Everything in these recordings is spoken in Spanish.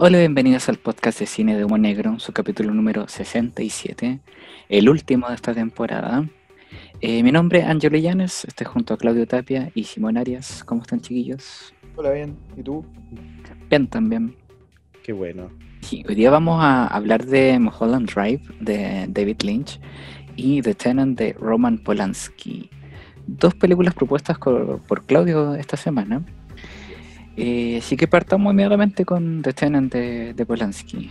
Hola, bienvenidos al podcast de cine de Humo Negro, su capítulo número 67, el último de esta temporada. Eh, mi nombre es Angelo Llanes, estoy junto a Claudio Tapia y Simón Arias. ¿Cómo están, chiquillos? Hola, bien. ¿Y tú? Bien, también. Qué bueno. Sí, hoy día vamos a hablar de Mulholland Drive de David Lynch y The Tenant de Roman Polanski. Dos películas propuestas por, por Claudio esta semana. Eh, así que partamos inmediatamente con The Tenant de, de Polanski.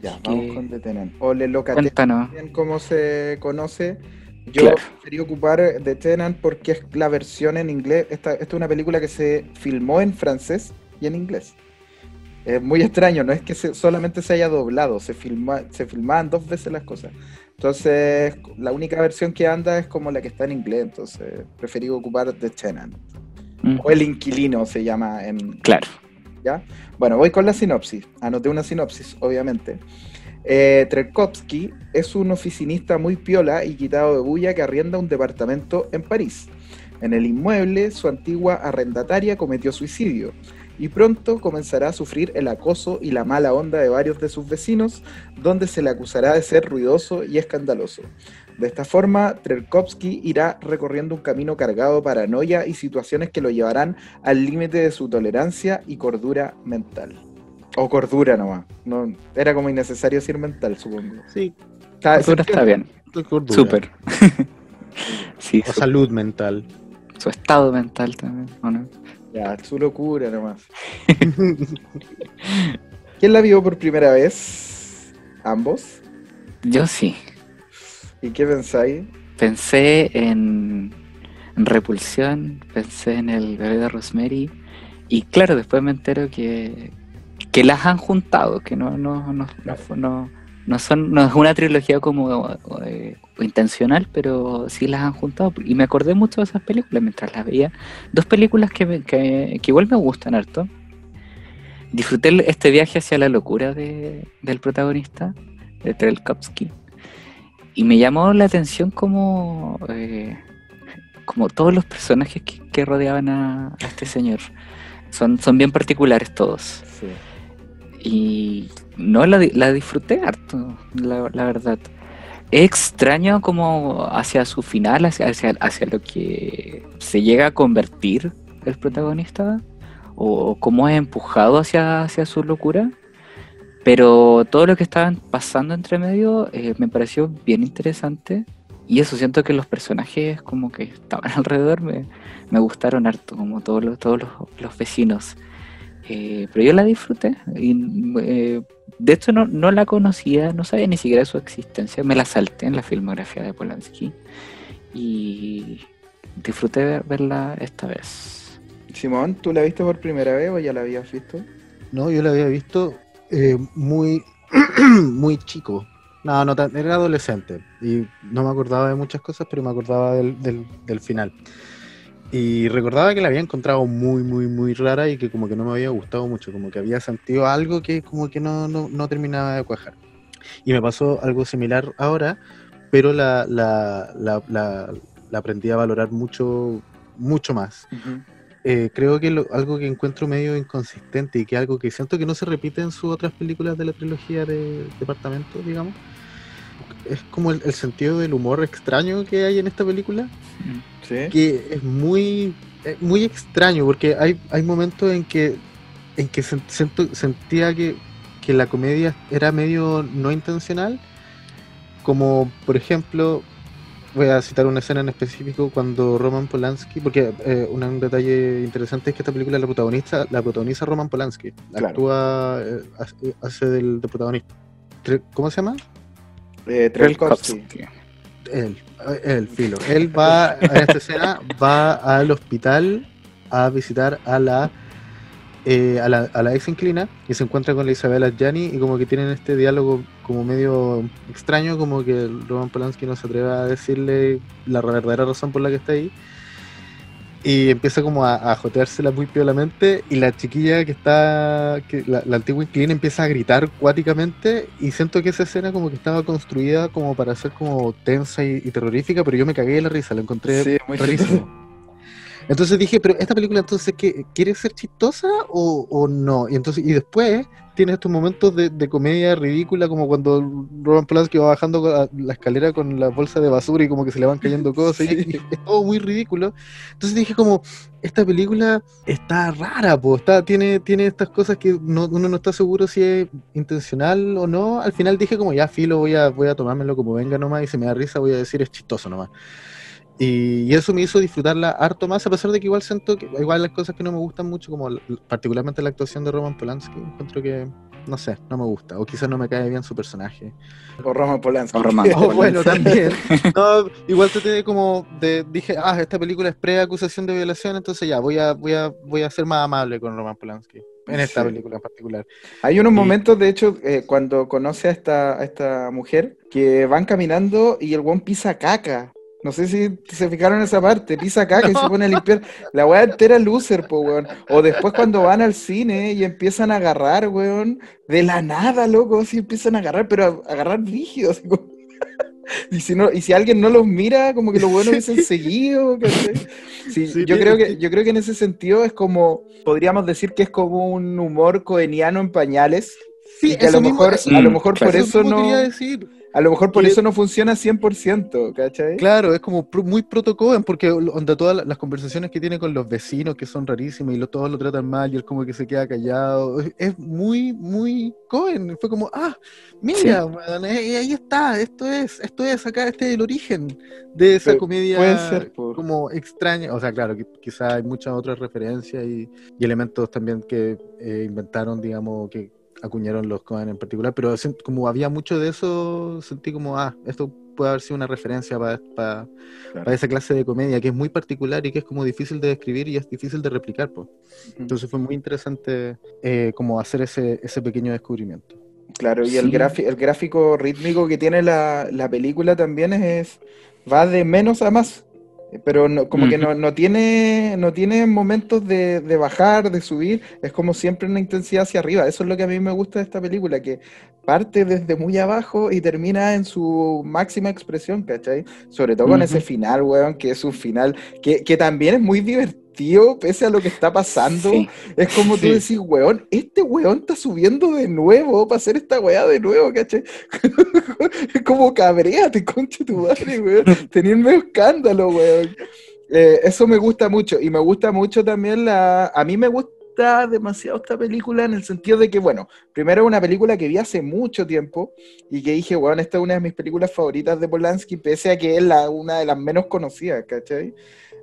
Ya, Así vamos que- con The Tenant. O Le Cuéntanos. como se conoce. Yo Claro. quería ocupar The Tenant porque es la versión en inglés. Esta, esta es una película que se filmó en francés y en inglés. Es muy extraño, no es que se- solamente se haya doblado, se, filma, se filmaban dos veces las cosas. Entonces, la única versión que anda es como la que está en inglés, entonces preferí ocupar The Tenant. Mm, O El Inquilino se llama en, Claro. ¿ya? Bueno, voy con la sinopsis. Anoté una sinopsis, obviamente. Eh, es un oficinista muy piola y quitado de bulla que arrienda un departamento en París. En el inmueble, su antigua arrendataria cometió suicidio y pronto comenzará a sufrir el acoso y la mala onda de varios de sus vecinos, donde se le acusará de ser ruidoso y escandaloso. De esta forma, Tchaikovsky irá recorriendo un camino cargado de paranoia y situaciones que lo llevarán al límite de su tolerancia y cordura mental. O cordura nomás. No, era como innecesario decir mental, supongo. Sí, Está, Cordura está bien. cordura. Súper. sí, O su, salud mental. su estado mental también, ¿o no? Ya, su locura nomás. ¿Quién la vio por primera vez? ¿Ambos? Yo sí. ¿Y qué pensáis? Pensé en, Repulsión, pensé en el bebé de Rosemary y claro, después me entero que, que las han juntado, que no, no, no, no, no, no son, no es una trilogía como eh, intencional, pero sí las han juntado y me acordé mucho de esas películas mientras las veía. Dos películas que, que, que igual me gustan harto. Disfruté este viaje hacia la locura de- del protagonista, de Tchaikovsky. Y me llamó la atención como, eh, como todos los personajes que, que rodeaban a, a este señor. Son, son bien particulares todos. Sí. Y no la, di- la disfruté harto, la, la verdad. Es extraño como hacia su final, hacia, hacia, hacia lo que se llega a convertir el protagonista, o cómo es empujado hacia, hacia su locura. Pero todo lo que estaban pasando entre medio eh, me pareció bien interesante. Y eso, siento que los personajes como que estaban alrededor me, me gustaron harto, como todos los, todos los, los vecinos. Eh, pero yo la disfruté. Y, eh, de hecho no, no la conocía, no sabía ni siquiera su existencia. Me la salté en la filmografía de Polanski. Y disfruté ver- verla esta vez. Simón, ¿tú la viste por primera vez o ya la habías visto? No, yo la había visto eh, muy, muy chico. No, no era adolescente. Y no me acordaba de muchas cosas, pero me acordaba del, del, final. Y recordaba que la había encontrado muy, muy, muy rara y que como que no me había gustado mucho. Como que había sentido algo que como que no, no, no terminaba de cuajar. Y me pasó algo similar ahora, pero la, la, la aprendí a valorar mucho, mucho más eh, creo que lo- algo que encuentro medio inconsistente y que algo que siento que no se repite en sus otras películas de la trilogía de Departamento, digamos, es como el, el sentido del humor extraño que hay en esta película, Sí. que es muy, es muy extraño, porque hay, hay momentos en que, en que siento- sentía que, que la comedia era medio no intencional, como por ejemplo, voy a citar una escena en específico cuando Roman Polanski, porque eh, un, un detalle interesante es que esta película la protagonista, la protagoniza Roman Polanski, Claro. actúa, eh, hace, hace del, de protagonista. ¿Cómo se llama? Eh, Tchaikovsky. Él, él, filo. Él va, en esta escena, va al hospital a visitar a la, eh, a la, a la ex inclina y se encuentra con la Isabela Gianni y como que tienen este diálogo como medio extraño, como que Roman Polanski no se atreve a decirle la verdadera razón por la que está ahí. Y empieza como a, a joteársela muy piolamente y la chiquilla que está, que la, la antigua inquilina empieza a gritar cuáticamente y siento que esa escena como que estaba construida como para ser como tensa y, y terrorífica, pero yo me cagué de la risa, la encontré Sí, muy. Entonces dije, pero esta película entonces, ¿qué, ¿quiere ser chistosa o, o no? Y entonces, y después tiene estos momentos de, de comedia ridícula, como cuando Roman Polanski va bajando la, la escalera con la bolsa de basura y como que se le van cayendo cosas, y, y es todo muy ridículo. Entonces dije como, esta película está rara, po, está, tiene, tiene estas cosas que no- uno no está seguro si es intencional o no. Al final dije como, ya filo, voy a, voy a tomármelo como venga nomás, y se me da risa, voy a decir es chistoso nomás. Y, y eso me hizo disfrutarla harto más, a pesar de que igual siento que igual las cosas que no me gustan mucho, como particularmente la actuación de Roman Polanski, encuentro que, no sé, no me gusta, o quizás no me cae bien su personaje. O Roman Polanski. O Roman O bueno, también. No, igual te tiene como de, dije, ah, esta película es pre-acusación de violación, entonces ya, voy a, voy a, voy a ser más amable con Roman Polanski, en esta Sí. película en particular. Hay unos Y- momentos, de hecho, eh, cuando conoce a esta, a esta mujer, que van caminando y el weón pisa caca. No sé si se fijaron en esa parte, pisa caca y se pone a limpiar. La weá entera loser, po, weón. O después cuando van al cine y empiezan a agarrar, weón, de la nada, loco, así empiezan a agarrar, pero a, agarrar rígidos. como- Y si, no, y si alguien no los mira, como que los buenos hubiesen seguido. Sí, Sí, yo, creo que, yo creo que en ese sentido es como, podríamos decir que es como un humor coeniano en pañales. Sí, y que a lo mejor, a lo mejor por eso no, decir. A lo mejor por eso no funciona 100%, ¿cachai? Claro, es como pro- muy protocoen, porque onda, todas la- las conversaciones que tiene con los vecinos, que son rarísimas, y lo, todos lo tratan mal, y él como que se queda callado, es, muy, muy Cohen, fue como, ah, mira, weón, eh, ahí está, esto es, esto es acá, este es el origen de esa Pero comedia puede ser, como extraña, o sea, claro, que quizá hay muchas otras referencias y, y elementos también que eh, inventaron, digamos, que acuñaron los Cohen en particular, pero como había mucho de eso, sentí como, ah, esto puede haber sido una referencia para Claro. esa clase de comedia que es muy particular y que es como difícil de describir y es difícil de replicar. Pues. Entonces fue muy interesante eh, como hacer ese, ese pequeño descubrimiento. Claro, y el, Sí. grafi- el gráfico rítmico que tiene la, la película también es, va de menos a más. Pero no, como que no, no tiene, no tiene momentos de, de bajar, de subir, es como siempre una intensidad hacia arriba. Eso es lo que a mí me gusta de esta película, que parte desde muy abajo y termina en su máxima expresión, ¿cachai? Sobre todo con ese final, weón, que es un final que, que también es muy divertido, pese a lo que está pasando. Sí. Es como tú decís, weón, este weón está subiendo de nuevo para hacer esta weá de nuevo, ¿cachai? Es como cabreate, concha tu madre, weón. Tenía un medio escándalo, weón. Eh, eso me gusta mucho. Y me gusta mucho también la. A mí me gusta demasiado esta película en el sentido de que, bueno, primero es una película que vi hace mucho tiempo y que dije, weón, esta es una de mis películas favoritas de Polanski, pese a que es la, una de las menos conocidas, ¿cachai?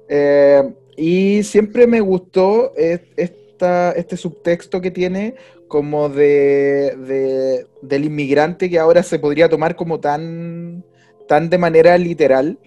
Eh, y siempre me gustó esta, este subtexto que tiene como de, de- del inmigrante que ahora se podría tomar como tan, tan de manera literal,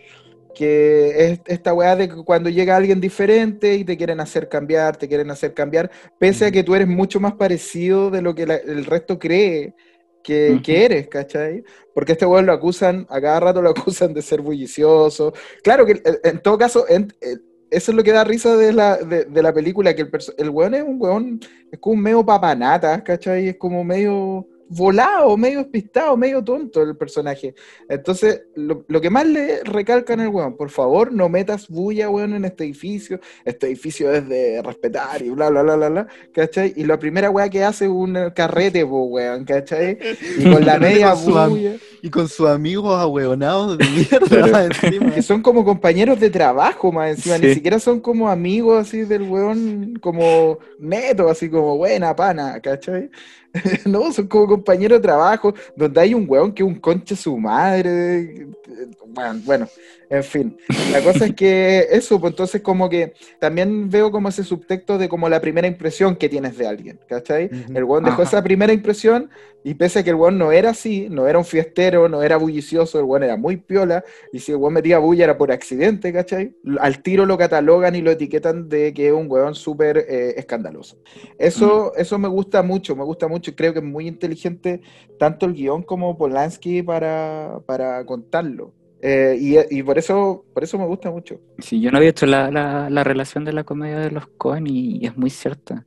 que es esta weá de que cuando llega alguien diferente y te quieren hacer cambiar, te quieren hacer cambiar, pese a que tú eres mucho más parecido de lo que la- el resto cree que, que eres, ¿cachai? Porque este weón lo acusan, a cada rato lo acusan de ser bullicioso. Claro que en, en todo caso, en- en- eso es lo que da risa de la, de, de la película, que el, el weón es un weón, es como medio papanata, ¿cachai? Es como medio volado, medio despistado, medio tonto el personaje. Entonces, lo, lo que más le recalcan al weón, por favor, no metas bulla, weón, en este edificio. Este edificio es de respetar y bla, bla, bla, bla, bla, ¿cachai? Y la primera weá que hace un carrete, po, weón, ¿cachai? Y con la media con bulla. Y con sus amigos ahueonados de mierda encima. Que son como compañeros de trabajo, más encima, ni Sí. siquiera son como amigos así del weón, como neto, así como buena pana, ¿cachai? no, son como compañeros de trabajo, donde hay un weón que es un conche su madre. Bueno, bueno, en fin. La cosa es que eso, pues entonces como que también veo como ese subtexto de como la primera impresión que tienes de alguien, ¿cachai? Ujú. El weón dejó Ajá. esa primera impresión y pese a que el weón no era así, no era un fiestero, no era bullicioso, el weón era muy piola y si el weón metía bulla era por accidente, ¿cachai? Al tiro lo catalogan y lo etiquetan de que es un weón súper eh, escandaloso. Eso, eso me gusta mucho, me gusta mucho. Creo que es muy inteligente tanto el guion como Polanski para, para contarlo. Eh, y, y por eso por eso me gusta mucho. Sí, yo no había hecho la, la, la relación de la comedia de los Coen y es muy cierta.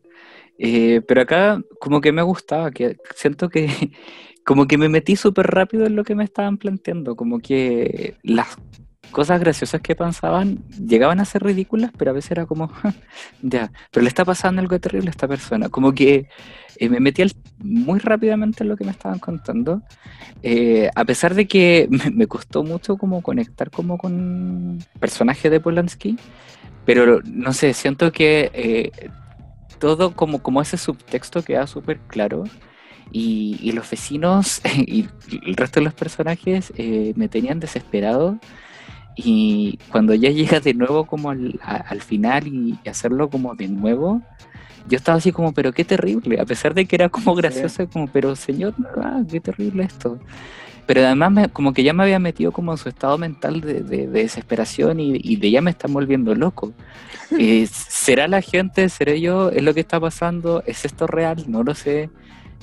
Eh, pero acá como que me gustaba, que siento que como que me metí súper rápido en lo que me estaban planteando, como que las cosas graciosas que pensaban llegaban a ser ridículas, pero a veces era como, ya, pero le está pasando algo terrible a esta persona. Como que eh, me metí muy rápidamente en lo que me estaban contando, eh, a pesar de que me, costó mucho como conectar como con personajes de Polanski, pero no sé, siento que todo como, como ese subtexto queda súper claro. Y, los vecinos y el resto de los personajes me tenían desesperado y cuando ya llegas de nuevo como al, final y, hacerlo como de nuevo, yo estaba así como, pero qué terrible, a pesar de que era como gracioso, como, pero señor, ah, qué terrible esto. Pero además como que ya me había metido como en su estado mental de, desesperación y, de ya me están volviendo loco. Eh, ¿Será la gente? ¿Seré yo? ¿Es lo que está pasando? ¿Es esto real? No lo sé.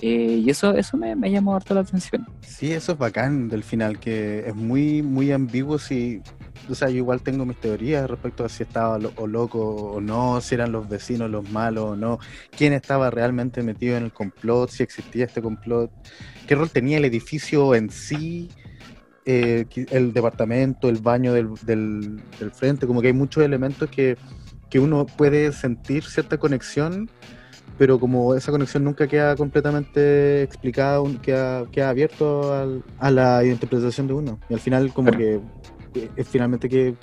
Eh, y eso, eso me, me, llamó harto la atención. Sí, eso es bacán del final, que es muy, muy ambiguo si, o sea, yo igual tengo mis teorías respecto a si estaba o loco o no, si eran los vecinos los malos o no, quién estaba realmente metido en el complot, si existía este complot, qué rol tenía el edificio en sí, eh, el departamento, el baño del, del, del, frente, como que hay muchos elementos que, que uno puede sentir cierta conexión pero como esa conexión nunca queda completamente explicada, queda, queda abierto a la interpretación de uno. Y al final como que es finalmente que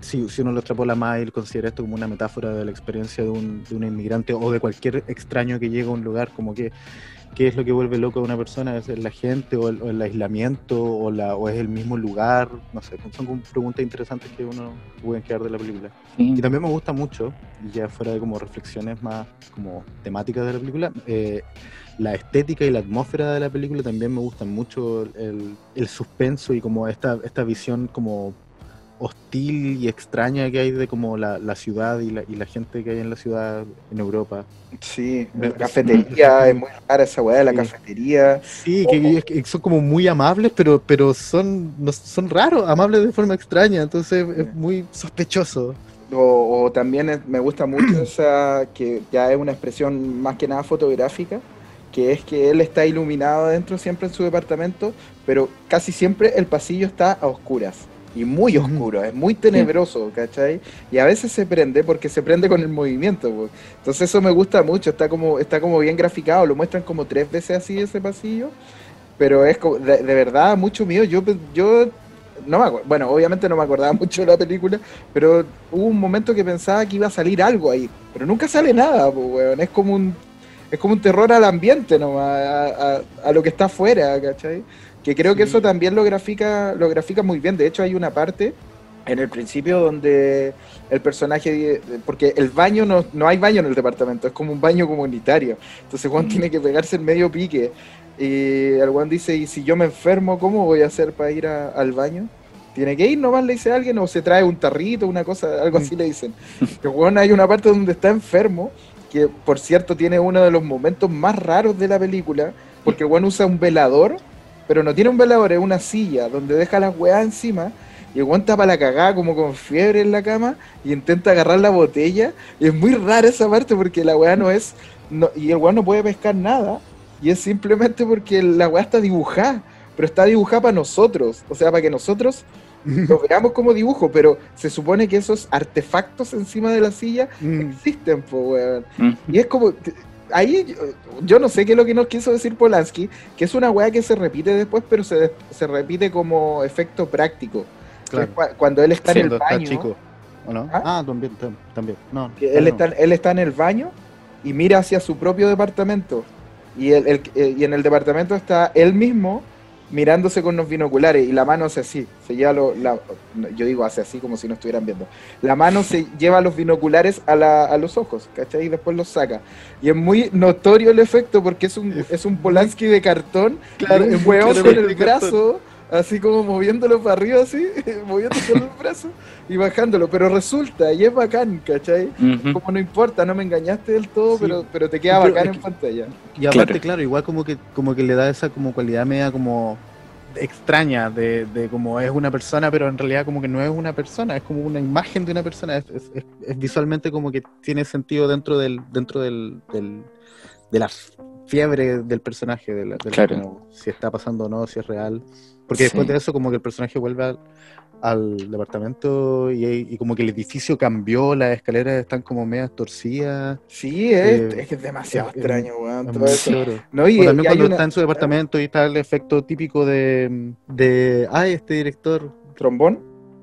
si, si uno lo extrapola más y considera esto como una metáfora de la experiencia de un, de un inmigrante o de cualquier extraño que llega a un lugar, como que qué es lo que vuelve loco a una persona, es la gente o el, aislamiento o, la, o es el mismo lugar, no sé, son como preguntas interesantes que uno puede quedar de la película. Y también me gusta mucho, ya fuera de como reflexiones más como temáticas de la película, eh, la estética y la atmósfera de la película también me gustan mucho, el, el suspenso y como esta, esta visión como hostil y extraña que hay de como la, la ciudad y la, y la, gente que hay en la ciudad en Europa. Sí, la cafetería, es muy rara esa weá de la cafetería. Sí, que, son como muy amables, pero, pero son, son raros, amables de forma extraña, entonces es muy sospechoso. O, también me gusta mucho esa, que ya es una expresión más que nada fotográfica, que es que él está iluminado adentro siempre en su departamento, pero casi siempre el pasillo está a oscuras y muy oscuro, es muy tenebroso, ¿cachai? Y a veces se prende porque se prende con el movimiento, entonces eso me gusta mucho, está como, está como bien graficado, lo muestran como tres veces así ese pasillo, pero es de, de verdad mucho mío, yo, yo no me bueno, obviamente no me acordaba mucho de la película, pero hubo un momento que pensaba que iba a salir algo ahí, pero nunca sale nada, pues, es como un es como un terror al ambiente nomás, a, a lo que está afuera, ¿cachai? Que creo que eso también lo grafica, lo grafica muy bien. De hecho, hay una parte en el principio donde el personaje, porque el baño no, no hay baño en el departamento, es como un baño comunitario. Entonces Juan mm. tiene que pegarse en medio pique. Y el Juan dice, ¿y si yo me enfermo, cómo voy a hacer para ir al baño? Tiene que ir nomás, le dice alguien, o se trae un tarrito, una cosa, algo así le dicen. Que Juan hay una parte donde está enfermo, que por cierto tiene uno de los momentos más raros de la película, porque Juan usa un velador pero no tiene un velador, es una silla donde deja las weas encima y aguanta para la cagada como con fiebre en la cama y intenta agarrar la botella. Y es muy rara esa parte porque la weá no es. y el weá no puede pescar nada. Y es simplemente porque la weá está dibujada. Pero está dibujada para nosotros. O sea, para que nosotros lo veamos como dibujo. Pero se supone que esos artefactos encima de la silla mm. existen, pues weón. Mm. Y es como ahí yo, no sé qué es lo que nos quiso decir Polanski, que es una weá que se repite después, pero se, se repite como efecto práctico. cuando él está en el baño. Chico, no? ¿Ah? ¿Ah? también, también. No, él, Está, él está en el baño y mira hacia su propio departamento. Y, el, eh, y en el departamento está él mismo mirándose con los binoculares y la mano hace así, se lleva lo, la, yo digo hace así como si no estuvieran viendo, la mano se lleva los binoculares a, la, a los ojos, ¿cachai? Y después los saca. Y es muy notorio el efecto porque es un, es un Polanski de cartón, claro, un hueón con el brazo así como moviéndolo para arriba, así, moviéndose los brazos y bajándolo. Pero resulta, y es bacán, ¿cachai? Como no importa, no me engañaste del todo, pero, pero te queda bacán en pantalla. Y aparte, claro. igual como que, como que le da esa como cualidad media como extraña de, de como es una persona, pero en realidad como que no es una persona, es como una imagen de una persona, es, es, visualmente como que tiene sentido dentro del, dentro del, del de la fiebre del personaje, de la, de la- como si está pasando o no, si es real. Porque después Sí. de eso, como que el personaje vuelve al, al departamento y, y como que el edificio cambió, las escaleras están como medias torcidas. Sí, es, Eh, es que es demasiado es- extraño, weón. Es todo muy eso. choro. No, y, O también y cuando una- está en su departamento y está el efecto típico de, de ay, este director, trombón.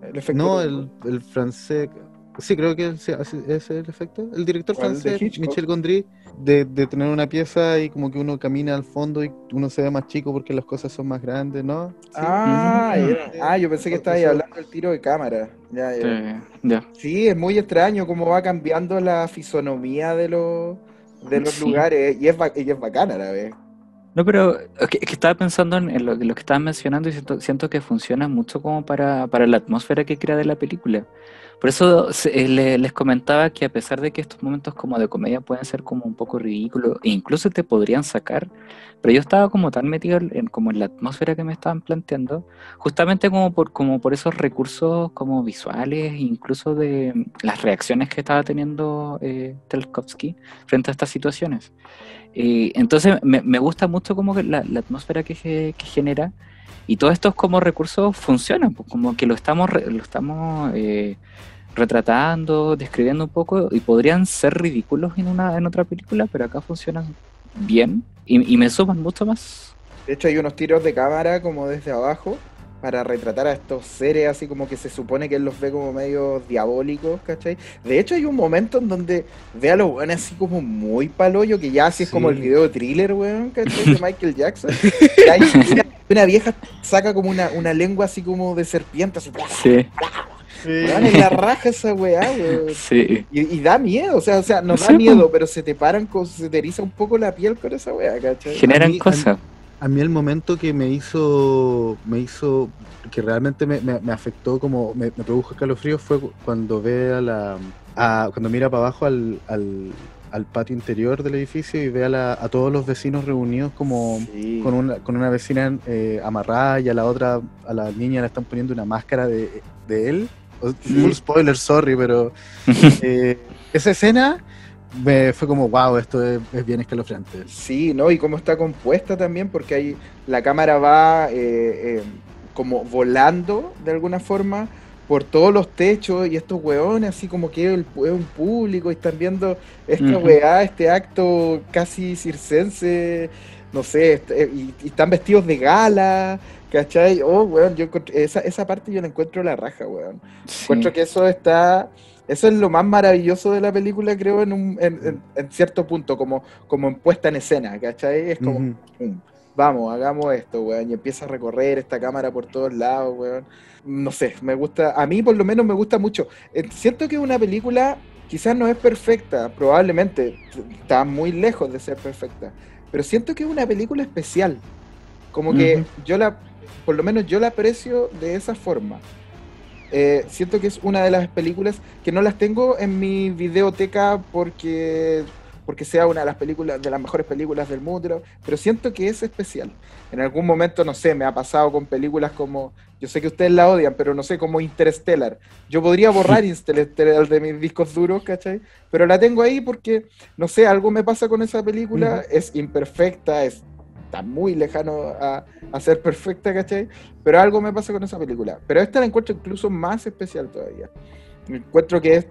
El efecto no, el, el francés, sí, creo que ese es el efecto, el director ¿Cuál? ¿De francés? Michel Gondry, de, de tener una pieza y como que uno camina al fondo y uno se ve más chico porque las cosas son más grandes, ¿no? Sí. Ah, ah, yo pensé que estabas hablando del tiro de cámara. Ya, ya. Ya. Sí, es muy extraño cómo va cambiando la fisonomía de los, de los Sí. lugares y es, y es bacana a la vez. No, pero es que, es que estaba pensando en, en lo, lo que estabas mencionando y siento, siento que funciona mucho como para, para la atmósfera que crea de la película. Por eso eh, le- les comentaba que a pesar de que estos momentos como de comedia pueden ser como un poco ridículos e incluso te podrían sacar, pero yo estaba como tan metido en, como en la atmósfera que me estaban planteando, justamente como por, como por esos recursos como visuales, incluso de mm, las reacciones que estaba teniendo eh, Tarkovsky frente a estas situaciones. Eh, entonces me, me gusta mucho como que la, la atmósfera que, que genera y todos estos como recursos funcionan, pues, como que lo estamos, lo estamos eh, retratando, describiendo un poco y podrían ser ridículos en, una, en otra película, pero acá funcionan bien y, y me suman mucho más. De hecho, hay unos tiros de cámara como desde abajo para retratar a estos seres así como que se supone que él los ve como medio diabólicos, ¿cachai? De hecho, hay un momento en donde ve a los weones así como muy paloyo, que ya así es como el Sí. video thriller, weón, ¿cachai? De Michael Jackson. Y hay una, una vieja saca como una, una lengua así como de serpiente, así, Sí, weón, en la raja esa weá, weón. sí. Y, y da miedo, o sea, o sea, no da Sí, miedo, pero se te paran, con- se te eriza un poco la piel con esa weá, ¿cachai? Generan mí- cosas. A mí el momento que me hizo, me hizo, que realmente me, me- me afectó, como me, me produjo escalofrío, fue cu- cuando ve a la, a- cuando mira para abajo al, al, al patio interior del edificio y ve a, la- a todos los vecinos reunidos como Sí. con una, con una vecina eh, amarrada y a la otra, a la niña le están poniendo una máscara de, de él. Full spoiler, sorry, pero eh, esa escena me fue como, wow, esto es, es bien escalofriante. Sí, ¿no? Y cómo está compuesta también, porque ahí la cámara va eh, eh, como volando de alguna forma por todos los techos y estos weones, así como que el, es un público y están viendo esta Ujú. weá, este acto casi circense, no sé, este, y, y están vestidos de gala, ¿cachai? Oh, weón, yo esa, esa parte yo la encuentro la raja, weón. Sí. Encuentro que eso está. Eso es lo más maravilloso de la película, creo, en, un, en, en- en cierto punto, como, como en puesta en escena, ¿cachai? Es como, pum, vamos, hagamos esto, weón, y empieza a recorrer esta cámara por todos lados, weón. No sé, me gusta, a mí por lo menos me gusta mucho. Eh, siento que una película quizás no es perfecta, probablemente está muy lejos de ser perfecta, pero siento que es una película especial. Como que yo la, por lo menos yo la aprecio de esa forma. Eh, siento que es una de las películas que no las tengo en mi videoteca porque porque sea una de las películas de las mejores películas del mundo, pero siento que es especial. En algún momento, no sé, me ha pasado con películas como, yo sé que ustedes la odian, pero no sé, como Interstellar. Yo podría borrar Interstellar de mis discos duros, ¿cachai? Pero la tengo ahí porque, no sé, algo me pasa con esa película, es imperfecta, es, está muy lejano a, a ser perfecta, ¿cachai? Pero algo me pasa con esa película. Pero esta la encuentro incluso más especial todavía. Encuentro que es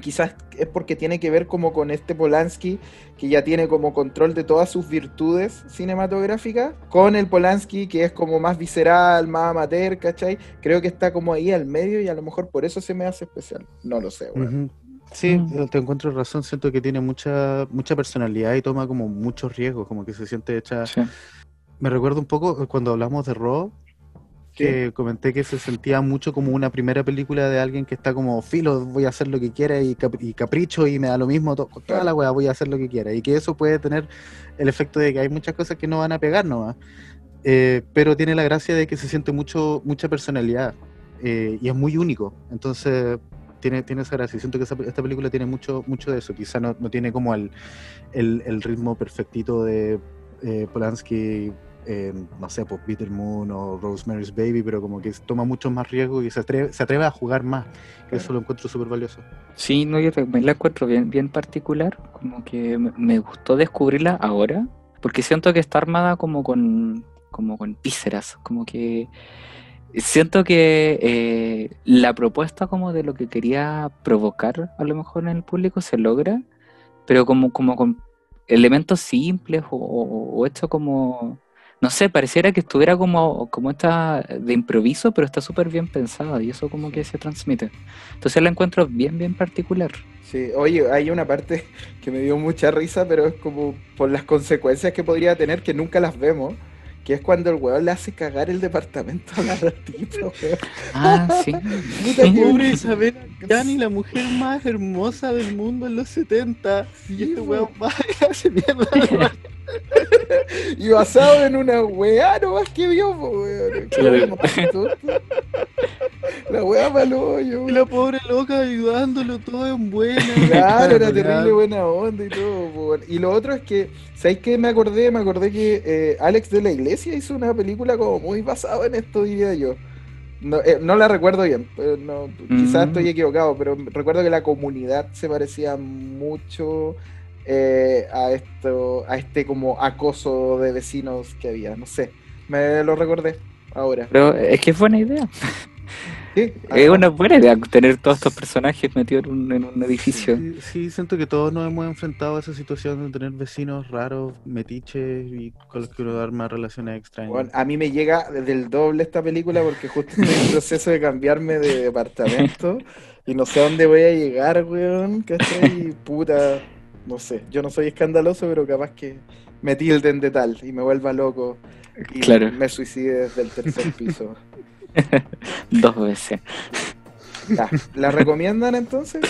quizás es porque tiene que ver como con este Polanski que ya tiene como control de todas sus virtudes cinematográficas, con el Polanski que es como más visceral, más amateur, ¿cachai? Creo que está como ahí al medio y a lo mejor por eso se me hace especial. No lo sé, weón. Ujú. Sí, Mm. te encuentro razón, siento que tiene mucha mucha personalidad y toma como muchos riesgos, como que se siente hecha... Sí. Me recuerdo un poco cuando hablamos de Raw, que comenté que se sentía mucho como una primera película de alguien que está como filo, voy a hacer lo que quiera y, cap- y capricho y me da lo mismo, toda la weá voy a hacer lo que quiera. Y que eso puede tener el efecto de que hay muchas cosas que no van a pegar nomás. Eh, pero tiene la gracia de que se siente mucho mucha personalidad eh, y es muy único. Entonces tiene, tiene esa gracia. Siento que esa- esta película tiene mucho, mucho de eso. Quizá no, no tiene como el, el, el ritmo perfectito de eh, Polanski, eh, no sé, pues Bitter Moon o Rosemary's Baby, pero como que toma mucho más riesgo y se atreve, se atreve a jugar más. Que Eso lo encuentro súper valioso. Sí, no, yo también la encuentro bien, bien particular, como que me, me gustó descubrirla ahora, porque siento que está armada como con, como con vísceras, como que siento que eh, la propuesta como de lo que quería provocar a lo mejor en el público se logra, pero como, como con elementos simples o, o, o hecho como no sé, pareciera que estuviera como, como esta de improviso, pero está súper bien pensada y eso como que se transmite. Entonces la encuentro bien, bien particular. Sí, oye, hay una parte que me dio mucha risa, pero es como por las consecuencias que podría tener, que nunca las vemos, que es cuando el weón le hace cagar el departamento a la ratita, weón. Ah, sí. Puta Pobre Isabel Gianni, la mujer más hermosa del mundo en los 70. Y Sí, este po. weón va y hace mierda. Y basado en una weá nomás que vio, weón. Claro. Weón más tonto. La weá malo, yo. Y la pobre loca ayudándolo todo en buena. Claro, era terrible buena onda y todo. Y lo otro es que, ¿sabéis qué me acordé? Me acordé que eh, Alex de la Iglesia hizo una película como muy basada en esto, diría yo. No, eh, no la recuerdo bien, pero no, quizás Mm. estoy equivocado, pero recuerdo que la comunidad se parecía mucho eh, a esto, a este como acoso de vecinos que había. No sé, me lo recordé ahora. Pero es que es buena idea. Sí, Es una buena idea tener todos estos personajes metidos en un, en un edificio. Sí, sí, siento que todos nos hemos enfrentado a esa situación de tener vecinos raros, metiches y con los que uno arma relaciones extrañas. Bueno, a mí me llega desde el doble esta película porque justo estoy en proceso de cambiarme de departamento y no sé a dónde voy a llegar, weón, ¿cachai? Puta, no sé, yo no soy escandaloso, pero capaz que me tilden de tal y me vuelva loco y Claro. me suicide desde el tercer piso. Dos veces. Ya, ¿La recomiendan entonces?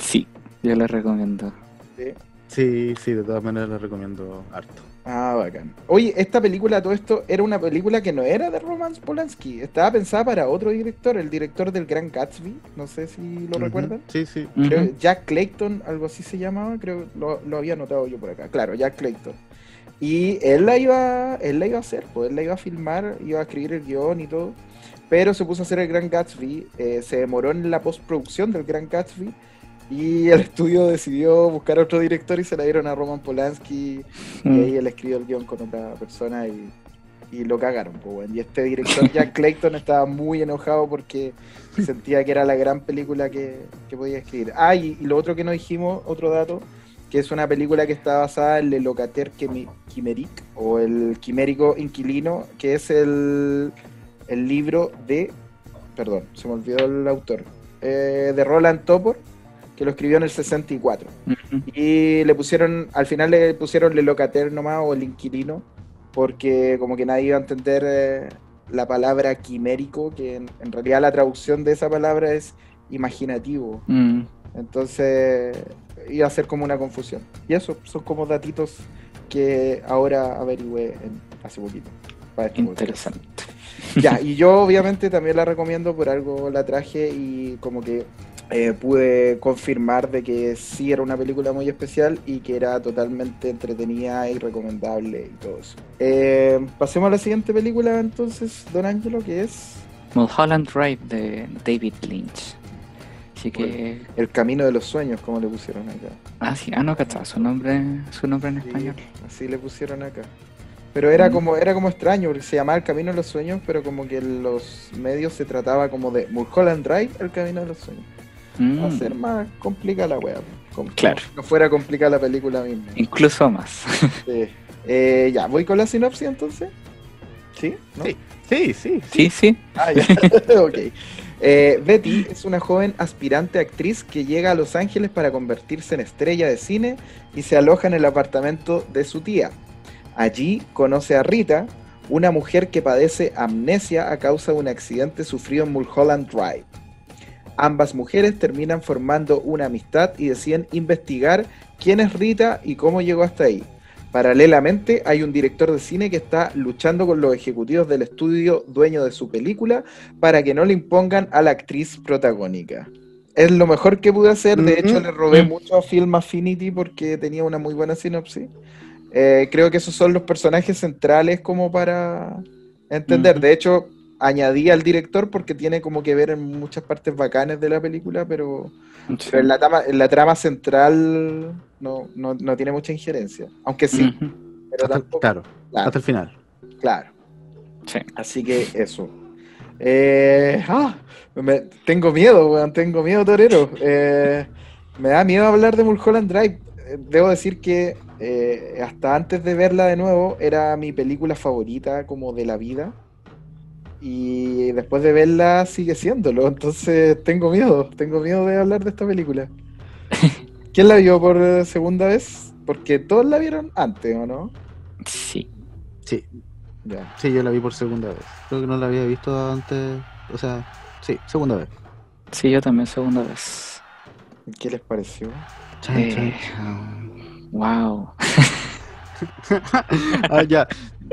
Sí, yo lo recomiendo. Sí. Sí, sí, de todas maneras la recomiendo harto. Ah, bacán. Oye, esta película, todo esto, era una película que no era de Roman Polanski. Estaba pensada para otro director, el director del Gran Gatsby. No sé si lo recuerdan. Sí, sí. Creo-. Jack Clayton, algo así se llamaba, creo lo, lo había notado yo por acá. Claro, Jack Clayton. Y él la iba, él la iba a hacer, pues él la iba a filmar, iba a escribir el guion y todo. Pero se puso a hacer el Gran Gatsby, eh, se demoró en la postproducción del Gran Gatsby y el estudio decidió buscar otro director y se la dieron a Roman Polanski y Mm. ahí él escribió el guion con otra persona y, y lo cagaron. Pues, bueno. Y este director, Jack Clayton, estaba muy enojado porque sentía que era la gran película que, que podía escribir. Ah, y, y lo otro que no dijimos, otro dato, que es una película que está basada en Le Locataire Quimi- Quimérique, o el Quimérico Inquilino, que es el, el libro de, perdón, se me olvidó el autor, eh, de Roland Topor, que lo escribió en el 64. Ujú. Y le pusieron, al final le pusieron Le Locataire nomás o el inquilino, porque como que nadie iba a entender eh, la palabra quimérico, que en, en realidad la traducción de esa palabra es imaginativo. Mm. Entonces iba a ser como una confusión. Y eso son como datitos que ahora averigüé en- hace poquito. para este podcast. Ya, y yo obviamente también la recomiendo, por algo la traje y como que eh, pude confirmar de que sí era una película muy especial y que era totalmente entretenida y recomendable y todo eso. Eh, pasemos a la siguiente película entonces, Don Angelo, que es Mulholland Drive de David Lynch. Así que. El Camino de los Sueños, como le pusieron acá. Ah, sí, ah, no, cachaba su nombre, su nombre en Sí, español. así le pusieron acá. Pero era Mm. como, era como extraño, porque se llamaba El Camino de los Sueños, pero como que en los medios se trataba como de Mulholland Drive, El Camino de los Sueños. Va a Mm, ser más complicada la wea. Como, Claro. como si no fuera complicada la película misma. Incluso más. Sí. Eh, ya, voy con la sinopsis entonces. ¿Sí? ¿No? Sí. Sí, sí. Sí, sí. Ah, ya. ok. Eh, Betty es una joven aspirante actriz que llega a Los Ángeles para convertirse en estrella de cine y se aloja en el apartamento de su tía. Allí conoce a Rita, una mujer que padece amnesia a causa de un accidente sufrido en Mulholland Drive. Ambas mujeres terminan formando una amistad y deciden investigar quién es Rita y cómo llegó hasta ahí. Paralelamente, hay un director de cine que está luchando con los ejecutivos del estudio dueño de su película para que no le impongan a la actriz protagónica. Es lo mejor que pude hacer, de hecho le robé mucho a Film Affinity porque tenía una muy buena sinopsis. Eh, creo que esos son los personajes centrales como para entender. Ujú. De hecho, añadí al director porque tiene como que ver en muchas partes bacanes de la película, pero, pero en, la trama, en la trama central no, no, no tiene mucha injerencia. Aunque sí, pero Hasta- tampoco- claro, claro, hasta el final. claro. Sí. Así que eso. Eh, ah, me- tengo miedo, weón, tengo miedo, Torero. Eh, me da miedo hablar de Mulholland Drive. Eh, Debo decir que eh, hasta antes de verla de nuevo era mi película favorita como de la vida. Y después de verla sigue siéndolo. Entonces tengo miedo, tengo miedo de hablar de esta película. ¿Quién la vio por eh, segunda vez? Porque todos la vieron antes, ¿o no? Sí. Sí, Ya. sí, yo la vi por segunda vez. Creo que no la había visto antes. O sea, sí, segunda vez. Sí, yo también segunda vez. ¿Qué les pareció? Chan, Eh. chan, chan. Wow. Ah, ya,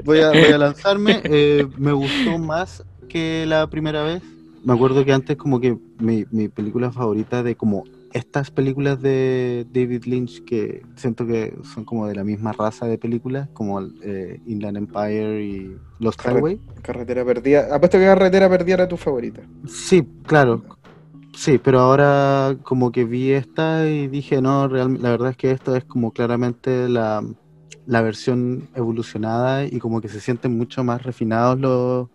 voy a, voy a lanzarme. Eh, me gustó más que la primera vez. Me acuerdo que antes como que mi, mi película favorita de como estas películas de David Lynch que siento que son como de la misma raza de películas, como eh, Inland Empire y Lost Correcto. Highway. Carretera perdida. Apuesto que Carretera perdida era tu favorita. Sí, claro. Sí, pero ahora como que vi esta y dije, no, real- la verdad es que esto es como claramente la, la versión evolucionada y como que se sienten mucho más refinados los,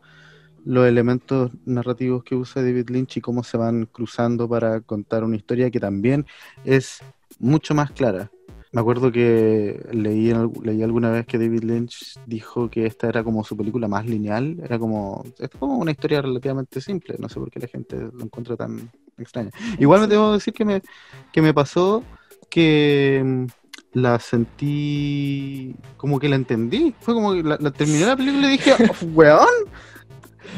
los elementos narrativos que usa David Lynch y cómo se van cruzando para contar una historia que también es mucho más clara. Me acuerdo que leí, leí alguna vez que David Lynch dijo que esta era como su película más lineal, era como, es como una historia relativamente simple, no sé por qué la gente lo encuentra tan extraña. Igual me debo decir que me, que me pasó que mm, la sentí como que la entendí, fue como que la, la terminé la película y dije, "Oh, weón,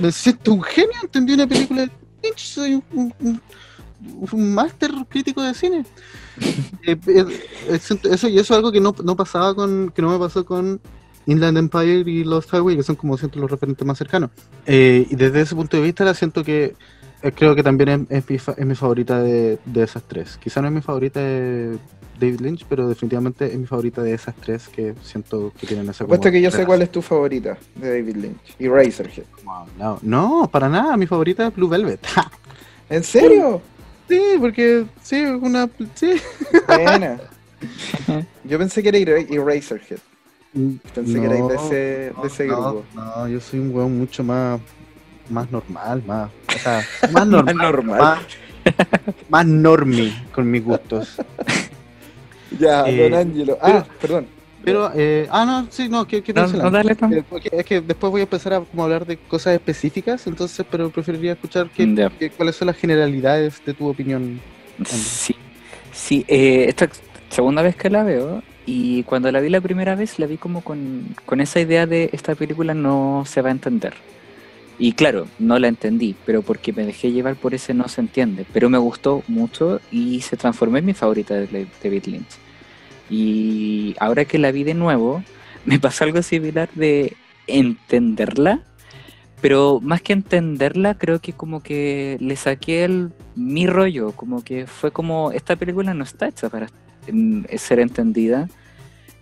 me siento un genio, entendí una película de Lynch, soy un, un- un máster crítico de cine. Eh, eh, eh, eso y eso es algo que no, no pasaba con que no me pasó con Inland Empire y Lost Highway que son como siento los referentes más cercanos Eh, y desde ese punto de vista la siento que creo que también es, es mi, es mi favorita de, de esas tres quizá no es mi favorita de David Lynch pero definitivamente es mi favorita de esas tres que siento que tienen esa Apuesto como que yo sé cuál es tu favorita de David Lynch. Y Razorhead. no, no, para nada mi favorita es Blue Velvet ¿En serio? sí porque sí una sí Buena. Yo pensé que era Era- Eraserhead. Pensé que erais de ese, de ese no, grupo. No, yo soy un weón mucho más, más normal, más, o sea, más normal, normal. más, más normie con mis gustos. Ya, Eh, Don Angelo. Ah, perdón. Pero, eh, ah, no, sí, no, ¿qué, qué No, no, dale. Eh, es que después voy a empezar a como hablar de cosas específicas, entonces, pero preferiría escuchar qué- cuáles son las generalidades de tu opinión. Sí, sí, eh, esta segunda vez que la veo y cuando la vi la primera vez la vi como con, con esa idea de esta película no se va a entender. Y claro, no la entendí, pero porque me dejé llevar por ese no se entiende. Pero me gustó mucho y se transformó en mi favorita de David Lynch. Y ahora que la vi de nuevo, me pasó algo similar de entenderla, pero más que entenderla, creo que como que le saqué el, mi rollo, como que fue como, esta película no está hecha para ser entendida,